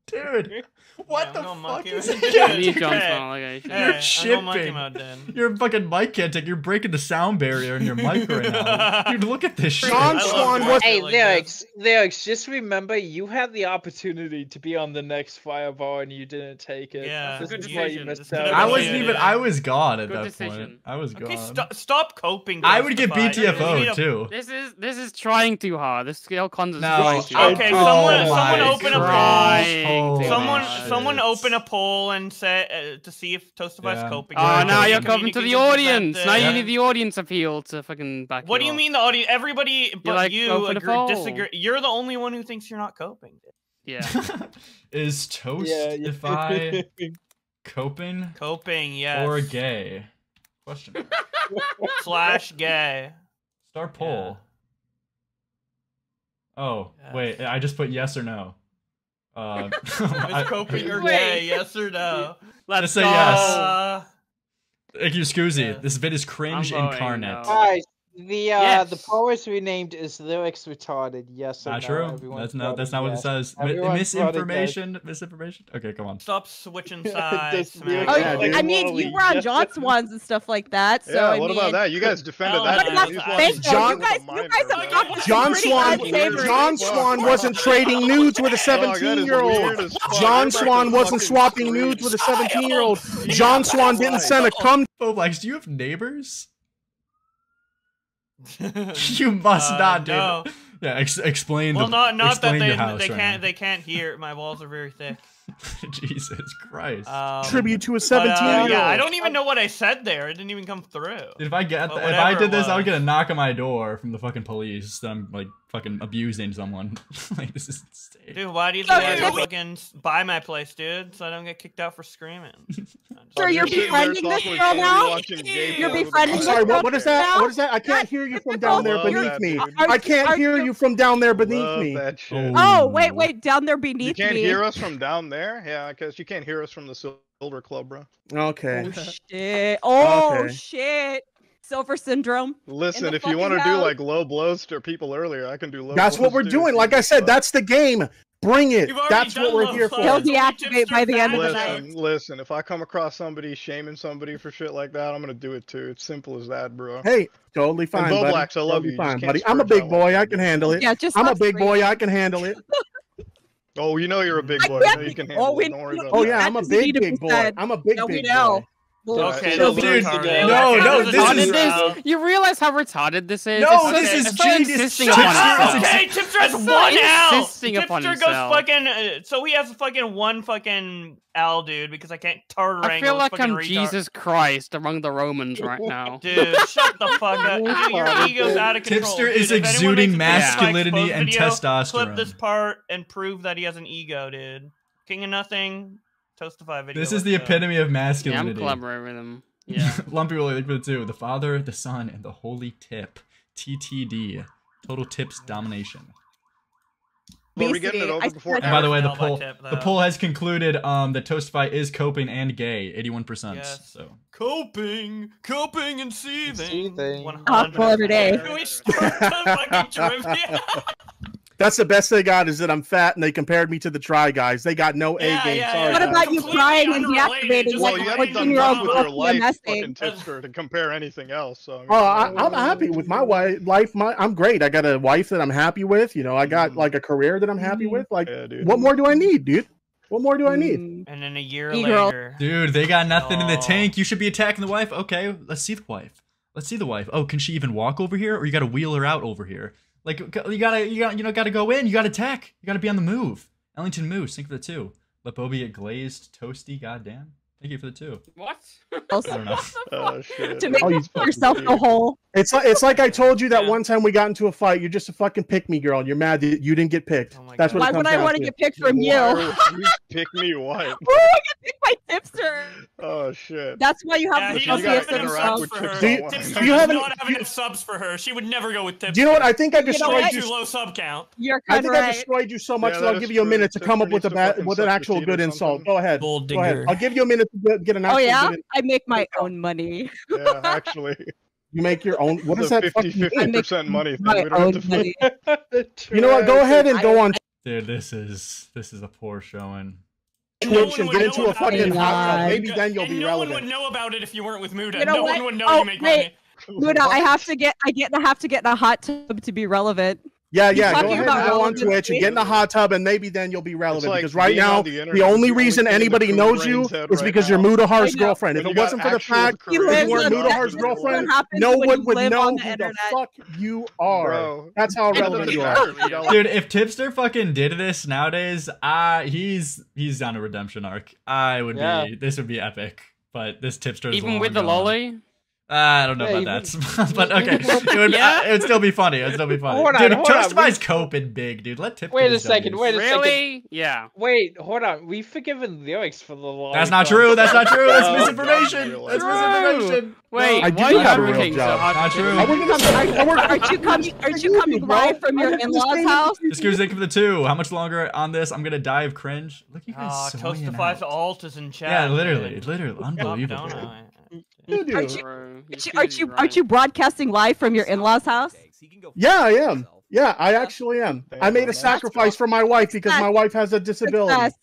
dude. What I'm the going fuck monkey is mode. this? John Hey, Swan. Like, Hey, You're I'm going monkey shipping. mode then. Your fucking mic can't take. You're breaking the sound barrier in your mic right now. Dude, look at this shit. John Swan was. Hey, like Luhrix, Luhrix. Just remember, you had the opportunity to be on the next fireball and you didn't take it. Yeah, this good is why you decision. missed out. I wasn't even. I was gone at Good that decision. point. I was Okay, gone. st- stop coping. I would get Justify. You need BTFO too. This is this is trying too hard. This scale cons is No. trying too hard. Okay, Oh someone, someone oh open a poll. Trying Oh too Someone, hard. Someone open a poll and say uh, to see if Toastify's Yeah. coping. Oh, Yeah, now you're coming to the audience. Now uh, you need the audience appeal to fucking back. What do you up. mean the audience? Everybody but like, you agree, disagree. You're the only one who thinks you're not coping. Yeah. Is toast Yeah, yeah. coping Coping, yes. or gay? Question. Slash gay. Start poll. Oh wait, I just put yes or no. Uh, I- Is coping or Wait. gay? Yes or no? Let's say go. yes. Uh, Thank you, Scoozy. This vid is cringe I'm voting incarnate. no. Guys, the uh, Yes. the poll is renamed is Luhrix retarded? Yes or Not no? true. Everyone's That's not. That's voting not what it says. Everyone's misinformation. Misinformation. Okay, come on. stop switching sides. Man. Oh. Yeah, I mean, you were on John Swans and stuff like that. So yeah, I what mean, about that? You guys defended Oh, that. but dude. that's- These Thank you. John- you guys, you guys are talking John Swan. John Swan wasn't trading nudes with a Dog, that is 17 year weird old. John Swan wasn't swapping nudes with a 17 year old. John Swan didn't send a cum. Oh, Blacks, do you have neighbors? You must Uh, not, do. no. Yeah, ex- explain. Well, the, not not that explain they your house they right can't now. they can't hear. My walls are very thick. Jesus Christ. Um, Tribute to a 17 uh, year old. yeah, I don't even know what I said there. It didn't even come through. If I get But if I did this, I would get a knock on my door from the fucking police that I'm like fucking abusing someone. like this is insane. Dude, why do you So think I you're- fucking s- buy my place, dude? So I don't get kicked out for screaming. So you're sitting there befriending this girl now? watching You're porn with a befriending I'm this sorry, what, what is that? now? What is that? I can't hear you from down there beneath me. I can't hear you- you from down there beneath me. Oh, wait, wait, down there beneath me. You can't me. hear us from down there? Yeah, because you can't hear us from the Silver Club, bro. Okay. Oh shit! Oh Okay. shit! Silver syndrome. Listen, if you want to do like low blows to people earlier, I can do low That's what we're too, doing. Like I said, want. that's the game. Bring it. That's what we're here for. He'll deactivate by the end of the night. Listen, listen. If I come across somebody shaming somebody for shit like that, I'm gonna do it too. It's simple as that, bro. Hey, totally fine, Bo buddy. Blacks, I love totally you. You fine, can't buddy. I'm a big boy. I can handle it. Yeah, just I'm a stop big boy. I can handle it. Oh, you know you're a big boy. I know you can oh, handle we- it. Don't worry about Oh that. yeah, I'm a big big boy. I'm a big big know. boy. Okay, So, that's dude, no, no, this is this, you realize how retarded this is? No, It's- this it's- is it's so genius. Shut up. Okay, Tipster has so one L. Tipster goes fucking. Uh, so he has fucking one fucking L, dude, because I can't turtle I feel like I'm retard. Jesus Christ among the Romans right now. Dude, shut the fuck up. Dude, your ego's out of control. Tipster Dude, is exuding makes a Tipster masculinity and video, testosterone. Clip this part and prove that he has an ego, dude. King of nothing. Toastify video. This is the go. epitome of Yeah, I'm masculinity. collaborating with him. Yeah. Lumpy Willie, look for the two. The Father, the Son, and the Holy Tip. TTD. Total tips domination. But we getting it over I before. And by the way, the poll tip, the poll has concluded um that Toastify is coping and gay, 81%. Yes. So Coping, coping and seething. Seething. 100%. Awful every day. Can we start the fucking trivia? That's the best they got is that I'm fat and they compared me to the Try Guys. They got no A game. yeah, Sorry. yeah. What guys. about you Completely crying and deactivating just Well, like you a haven't done 14 year old with girl your life, fucking tipster, to compare anything else. So. I mean, Oh, I, I'm happy with my wife. Life, my I'm great. I got a wife that I'm happy with. You know, I got Mhm. like a career that I'm happy Mhm. with. Like, yeah, dude. what more do I need, dude? What more do I need? Mm. And then a year E-girl. later. Dude, they got nothing in the Oh. tank. You should be attacking the wife. Okay, let's see the wife. Let's see the wife. Oh, can she even walk over here, or you got to wheel her out over here? Like you gotta, you got, you know, gotta go in. You gotta attack. You gotta be on the move. Ellington Moose, think for the two. Let Bobby get glazed, toasty. Goddamn. Thank you for the two. What? I don't know. Oh shit. To make Oh, yourself a hole. It's like it's like I told you that yeah. one time we got into a fight. You're just a fucking pick me girl. You're mad that you didn't get picked. Oh That's what. Why would I want to get picked from you? you pick me what? Ooh, I get picked by tipster. Oh shit. That's why you have yeah, the subs for her. Do you, tipster you have not have enough subs for her. She would never go with tipster. Do you know what? I think I destroyed you. Know too low sub count. You're I think right. I destroyed you so much yeah, that I'll give you a minute to come up with a with an actual good insult. Go ahead. Go ahead. I'll give you a minute to get an. Oh, actual. Oh yeah, I make my oh. own money. Yeah, actually. You make your own. What is that? 50 percent money thing. We don't have to money. you know what? Go ahead and go on. Dude, this is this is a poor showing. No get into a fucking hot Maybe then you'll and be no relevant. No one would know about it if you weren't with Muta. You know no what? one would know oh, you make wait. money. Muta, I have to get I get I have to get in a hot tub to be relevant. Yeah, yeah. Go ahead and go on Twitch and get in the hot tub, and maybe then you'll be relevant. Like because right now, the, internet, the, only reason anybody knows you is right because now. you're Mudahar's girlfriend. If it wasn't for the fact that you weren't Mudahar's girlfriend, no one would know who the fuck you are. Bro. That's how relevant you are, dude. If Tipster fucking did this nowadays, uh, he's he's on a redemption arc. I would yeah. be. This would be epic. But this Tipster, even with the lolly. Uh, I don't know yeah, about that, but okay. It would, yeah? uh, it would still be funny. It would still be funny. Hold dude, on, Toast Cope and Big, dude. Let Tip. Wait a second. W's. Wait a really? second. Yeah. Wait, hold on. We've forgiven Luhrix for the long. That's not true. That's not true. That's misinformation. That's misinformation. Wait, I do have a real job. Not true. Aren't you coming? Aren't you coming live from your in-laws' house? Excuse me for the two. How much longer on this? I'm gonna dive cringe. Look, you guys. Toastifies Toastify's alt is in chat. Yeah, literally, literally, unbelievable. Aren't you, aren't, you, aren't, you, aren't, you, broadcasting live from your in-laws house? Yeah, I am. Yeah, I actually am. I made a sacrifice for my wife because my wife has a disability.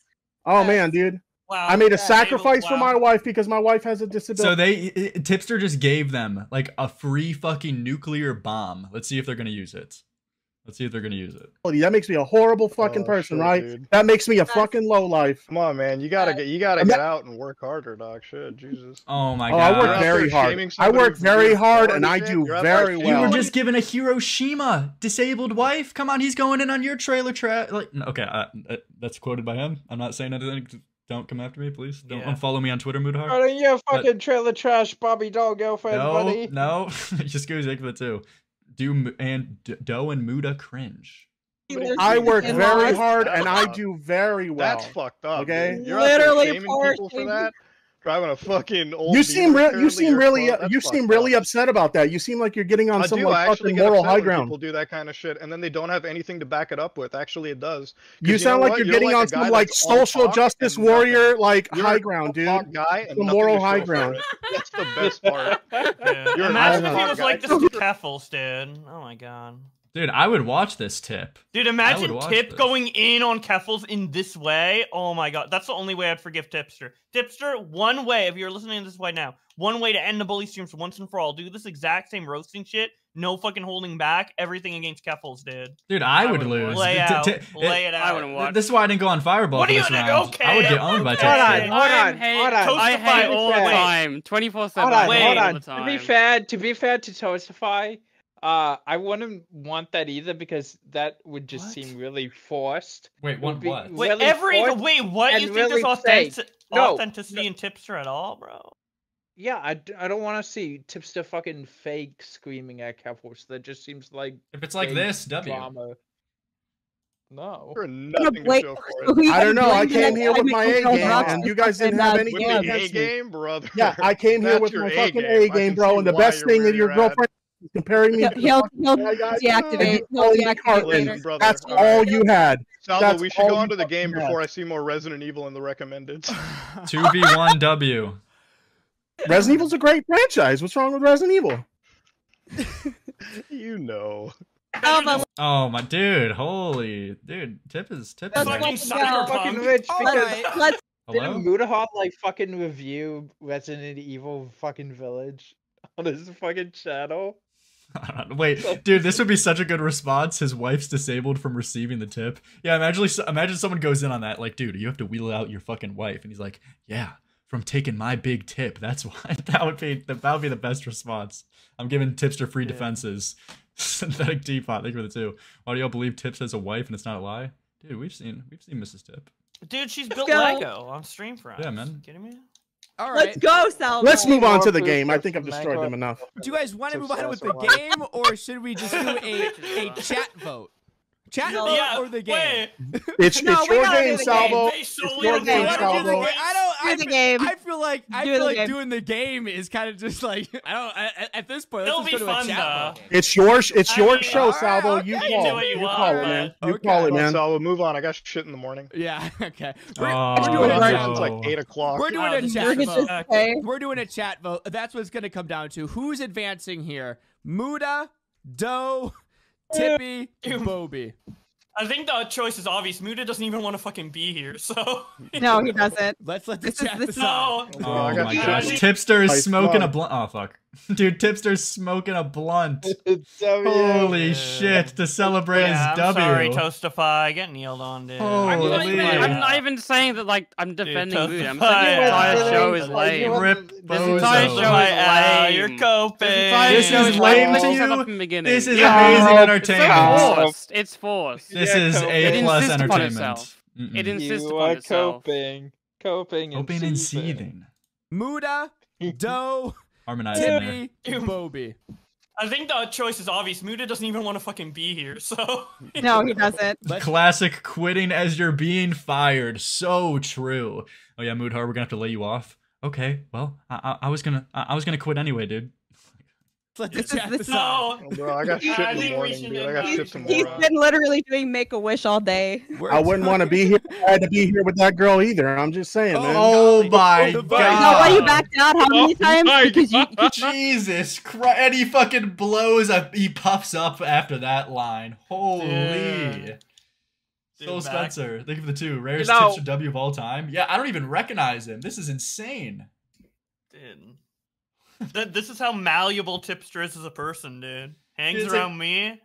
Oh man, dude. Wow, I made a sacrifice wow. for my wife because my wife has a disability. So they it, Tipster just gave them like a free fucking nuclear bomb. Let's see if they're going to use it. Let's see if they're gonna use it. That makes me a horrible oh, fucking oh, person, shit, right? Dude. That makes me a fucking low life. Come on, man. You gotta get you gotta get out and work harder, Doc. Shit, Jesus. Oh my god. Oh, I work very hard. I work very hard and I do very well. You were just given a Hiroshima disabled wife. Come on, he's going in on your trailer track. Like, okay, uh, uh, that's quoted by him. I'm not saying anything. Don't come after me, please. Don't yeah. unfollow me on Twitter, Mutahar. Oh, you fucking but... trailer trash Bobby doll girlfriend, no, buddy. No, just goes Ikva too do and Doe and Muta cringe. I work very hard and I do very well. That's fucked up. Okay, you're literally for that driving a fucking old. You seem re- you seem really uh, you seem really up. upset about that. You seem like you're getting on I some like, fucking moral high ground. People do that kind of shit, and then they don't have anything to back it up with. Actually, it does. You sound you know like you're, you're getting like on some like social justice warrior like high ground, dude. Guy the moral high ground. That's the best part. Yeah. Imagine if he was like this is Stan. Oh my god. Dude, I would watch this tip. Dude, imagine Tip this. going in on Keffals in this way. Oh my god, that's the only way I'd forgive Tipster. Tipster, one way, if you're listening to this right now, one way to end the bully streams once and for all. Do this exact same roasting shit. No fucking holding back. Everything against Keffals, dude. Dude, I, I would, would, lose. Lay, out, lay it out. I wouldn't watch. This is why I didn't go on Fireball what for this round. Okay. I would get owned by Tipster. Hold on, hold on, hold on. I hate all the time. 24-7. Hold on, hold on. To be fair, to be fair to Toastify, uh, I wouldn't want that either because that would just what? seem really forced. Wait, what? Be what? Really wait, every wait, what? You think really there's authentic no, authenticity no. in Tipster at all, bro? Yeah, I, I don't want to see Tipster fucking fake screaming at Cowforce. That just seems like if it's like this, W. Drama. No. Wait, I don't know. I came here with my A game, and you guys didn't have anything. A game, brother. Yeah, I came here with my fucking A game, bro. And the best thing that your girlfriend comparing me. He'll, he'll, he'll deactivate. He'll deactivate That's all, all right. you had. Salvo, we should go on to the game before I see more Resident Evil in the recommended. Two v one W. Resident Evil's a great franchise. What's wrong with Resident Evil? you know. Oh my, oh my dude, holy dude, tip is tip is fucking cyberpunk. rich because let's Hello? Did Mutahar like fucking review Resident Evil fucking Village on his fucking channel? Wait, dude, this would be such a good response. His wife's disabled from receiving the tip. Yeah, imagine imagine someone goes in on that, like, dude, you have to wheel out your fucking wife, and he's like, yeah, from taking my big tip. That's why that would be that would be the best response. I'm giving tipster free yeah. defenses. Synthetic teapot. Thank you for the two. Why do y'all believe Tips has a wife and it's not a lie? Dude, we've seen we've seen Mrs. Tip. Dude, she's Let's built go. Lego on stream for us. Yeah, man. Are you kidding me? All right. Let's go, Salvo. Let's move on to the game. I think I've destroyed them enough. Do you guys want to move on with the game, or should we just do a, a chat vote? Chat vote Yeah, or the game? It's No, it's we your game, Salvo. game. It's Solely your the game, game. I don't, Salvo. I don't. I, Do the game. I feel like I Do feel like game. doing the game is kind of just like I don't. I, at- at this point, let's It'll just be go to fun a chat though. It's your it's I your mean, show, alright, Salvo. okay. You You call do it. you You want, call it, man. You Okay. call it, Come on, man. Sal, we'll move on. I got shit in the morning. Yeah. Okay. We're, Oh, we're doing a up chat like eight o'clock. We're doing Oh, a chat vote. Okay. Uh, we're doing a chat vote. That's what it's going to come down to. Who's advancing here? Muta, Doe, Tippy, Bobby. I think the choice is obvious. Muta doesn't even want to fucking be here, so. No, he doesn't. Let's let the This is- this decide. No. Oh, Oh my shit gosh, Tipster is smoking a blunt. Oh fuck, dude, Tipster's smoking a blunt. W. Holy shit! To celebrate Yeah, his I'm W. sorry, Toastify. Get kneeled on, dude. Holy I'm, not even, Holy. I'm not even saying that like I'm defending tough Mood. I'm saying the find. entire show is Yeah. lame. Rip This entire show Toastify, is Al, lame. You're coping. entire This is is lame to you? up in the beginning. This is Yeah. amazing It's entertainment. forced. It's forced. This Yeah, is Cope. A plus entertainment. It insists You upon are itself. coping, coping, and Hoping and seething. seething. Muta, Doe, Harmonizing there. Tippy, Dude. Bobby. I think the choice is obvious. Muta doesn't even want to fucking be here, so. No, he doesn't. Classic quitting as you're being fired. So true. Oh yeah, Mutahar, we're gonna have to lay you off. Okay, well, I, I, I was gonna, I, I was gonna quit anyway, dude. let the This is- chat this. No. Oh, bro, I got shit I in the we morning, dude. I got shit him. He's tomorrow. been literally doing Make a Wish all day. We're- I wouldn't want to be here. I had to be here with that girl either. I'm just saying, man. Oh my oh, The god. vote. You why you backed out? How many Oh times? my Because you. Jesus Christ! And he fucking blows up. He puffs up after that line. Holy. Dude. Phil Dude, back- Spencer, think of the two rarest You know- tipster W of all time. Yeah, I don't even recognize him. This is insane. Dude. Th- this is how malleable Tipster is as a person, dude. Hangs It's like- around me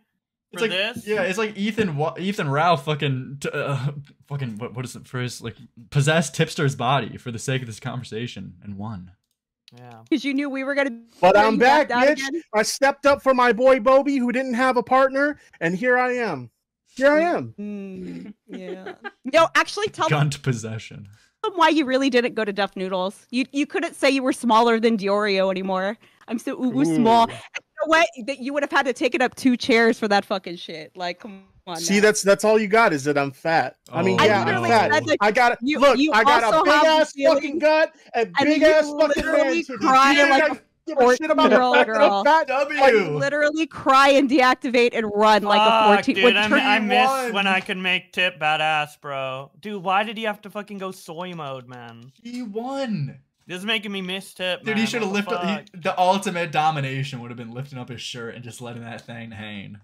It's for like this. yeah, it's like Ethan Ethan Ralph fucking uh, fucking what what is the phrase like possessed tipster's body for the sake of this conversation and won. Yeah. Because you knew we were gonna. But I'm back, bitch. I stepped up for my boy Bobby, who didn't have a partner, and here I am. Here I am. Mm, yeah. No, actually, tell them Gunt possession. Why you really didn't go to Def Noodles. You you couldn't say you were smaller than Diorio anymore. I'm so uwu small. And You know what? That you would have had to take it up two chairs for that fucking shit. Like, come on. See, now. that's that's all you got is that I'm fat. I mean, Oh, yeah, I I'm fat. that I got you- look. you I got a big ass feeling- fucking gut and and big ass fucking man. cry like a give a shit about the 14-year-old fact that I'm girl. fat? W. literally cry and deactivate and run like a Fuck, 14. dude, when I, I miss when I could make Tip badass, bro. Dude, why did he have to fucking go soy mode, man? He won. This is making me miss Tip, Dude, man. he should have lifted the ultimate domination would have been lifting up his shirt and just letting that thing hang.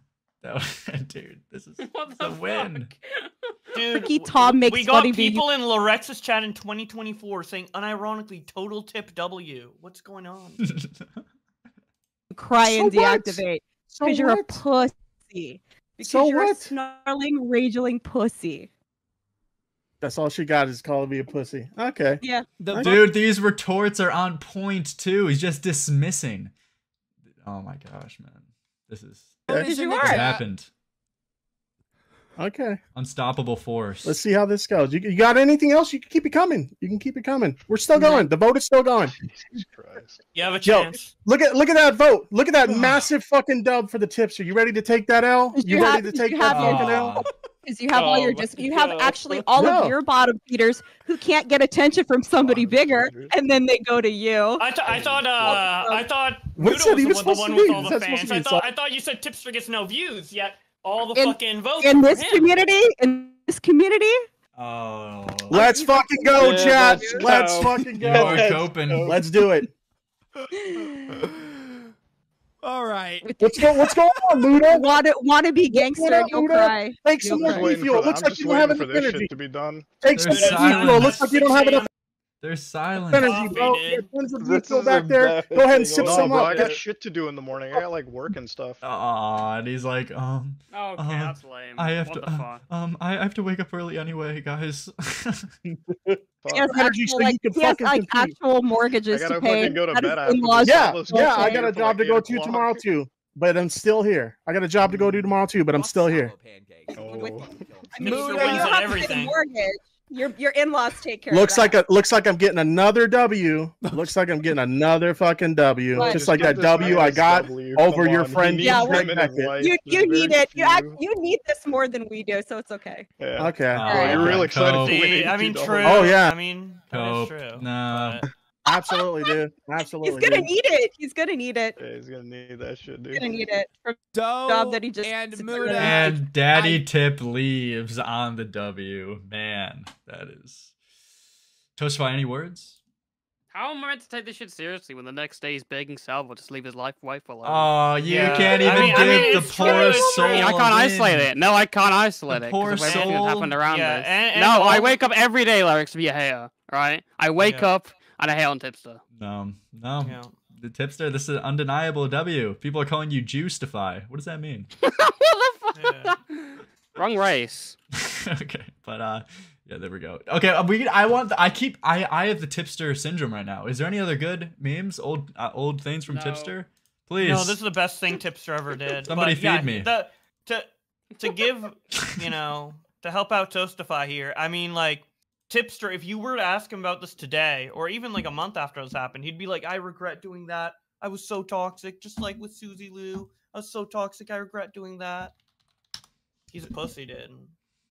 That dude, this is What it's the a win. Dude, Ricky Tom makes we got funny videos. people in Luhrix's chat in 2024 saying unironically total tip W. What's going on? cry and So what? deactivate So because you're a pussy. Because So you're a snarling, rageling pussy. That's all she got is calling me a pussy. Okay. Yeah. The Dude, these retorts are on point too. He's just dismissing. Oh my gosh, man. This is vote Okay. you are. what chat. happened. Okay. Unstoppable force. Let's see how this goes. You, you got anything else? You can keep it coming. You can keep it coming. We're still going. The vote is still going. Jesus Christ. You have a Yo, chance. Look at look at that vote. Look at that massive fucking dub for the tips. Are you ready to take that L? You you ready have- to take you that have fucking L? Ah. Aw. Because you have all your Oh you have God. actually all No. of your bottom feeders who can't get attention from somebody bigger, and then they go to you. I, th- I thought uh I thought What Noodle said was was the one, supposed to one with all the fans. I thought I thought you said Tipster gets no views, yet all the In- fucking votes In this him. community, in this community, Oh. Let's fucking go, Yeah, chat. let's Let's go. fucking You are go. coping. Let's do it. All right. What's go, What's going on, Ludo? want to want to be gangster, up, you'll Ludo? cry. Take some You'll more I'm cry. just key waiting fuel. It looks like you don't have enough energy. shit to be done. Take some There's more key silence. fuel. It looks like you don't have enough There's silence. energy, Coffee, bro. dude. Tons of This fuel is back there. Go ahead and sip No, some bro, up. I got shit to do in the morning. I got like work and stuff. Aw, and he's like, um, Okay, Uh, that's lame. I have what to, the uh, fuck? um, I have to wake up early anyway, guys. Fuck. He has energy actual, so you can he has, fucking like compete. actual I mortgages gotta to pay. go to bed after. Yeah, yeah, I got a job to go to tomorrow too, but I'm still here. I got a job to go do tomorrow too, but I'm still here. Oh. I mean, Mr. you wins don't have to pay the everything. mortgage. Your your in-laws take care. Looks of like a looks like I'm getting another W. looks like I'm getting another fucking W. What? Just Just like that W I man's got W. over Come your on, friend. Yeah, Greg well, women in his Beckett. life. You you need it. You act, you need this more than we do, so it's okay. Yeah. Okay. Oh, Oh, you're real excited Cope. for I mean, true. Oh, yeah. I mean, that is true. No. but- Absolutely, dude. Absolutely. He's gonna dude. need it. He's gonna need it. Yeah, he's gonna need that shit, dude. He's gonna need it. From Doe job that he just and Muta. And Daddy Tip leaves on the W. Man, that is. Toastify, any words? How am I meant to take this shit seriously when the next day he's begging Salvo to just leave his life wife alone? Oh, you Yeah. can't I even mean- I give mean, the it's poor true, soul. true. I a can't isolate win. it. No, I can't isolate it. The it. 'cause poor of soul. happened around Yeah, this. and- and no, I wake up every day, Larry, to be a hater. Right? I wake Yeah. up and I hate on Tipster. No, no. Yeah. The tipster, this is an undeniable W. People are calling you Juicify. What does that mean? what the fuck? Yeah. Wrong race. okay, but uh, yeah, there we go. Okay, uh, we. I want. I keep. I. I have the tipster syndrome right now. Is there any other good memes? Old. Uh, old things from No. tipster. Please. No, this is the best thing Tipster ever did. Somebody but, yeah, feed me. The, to to give, you know, to help out Toastify here. I mean, like Tipster, if you were to ask him about this today, or even like a month after this happened, he'd be like, "I regret doing that. I was so toxic, just like with Susie Lou. I was so toxic. I regret doing that." He's a pussy, dude.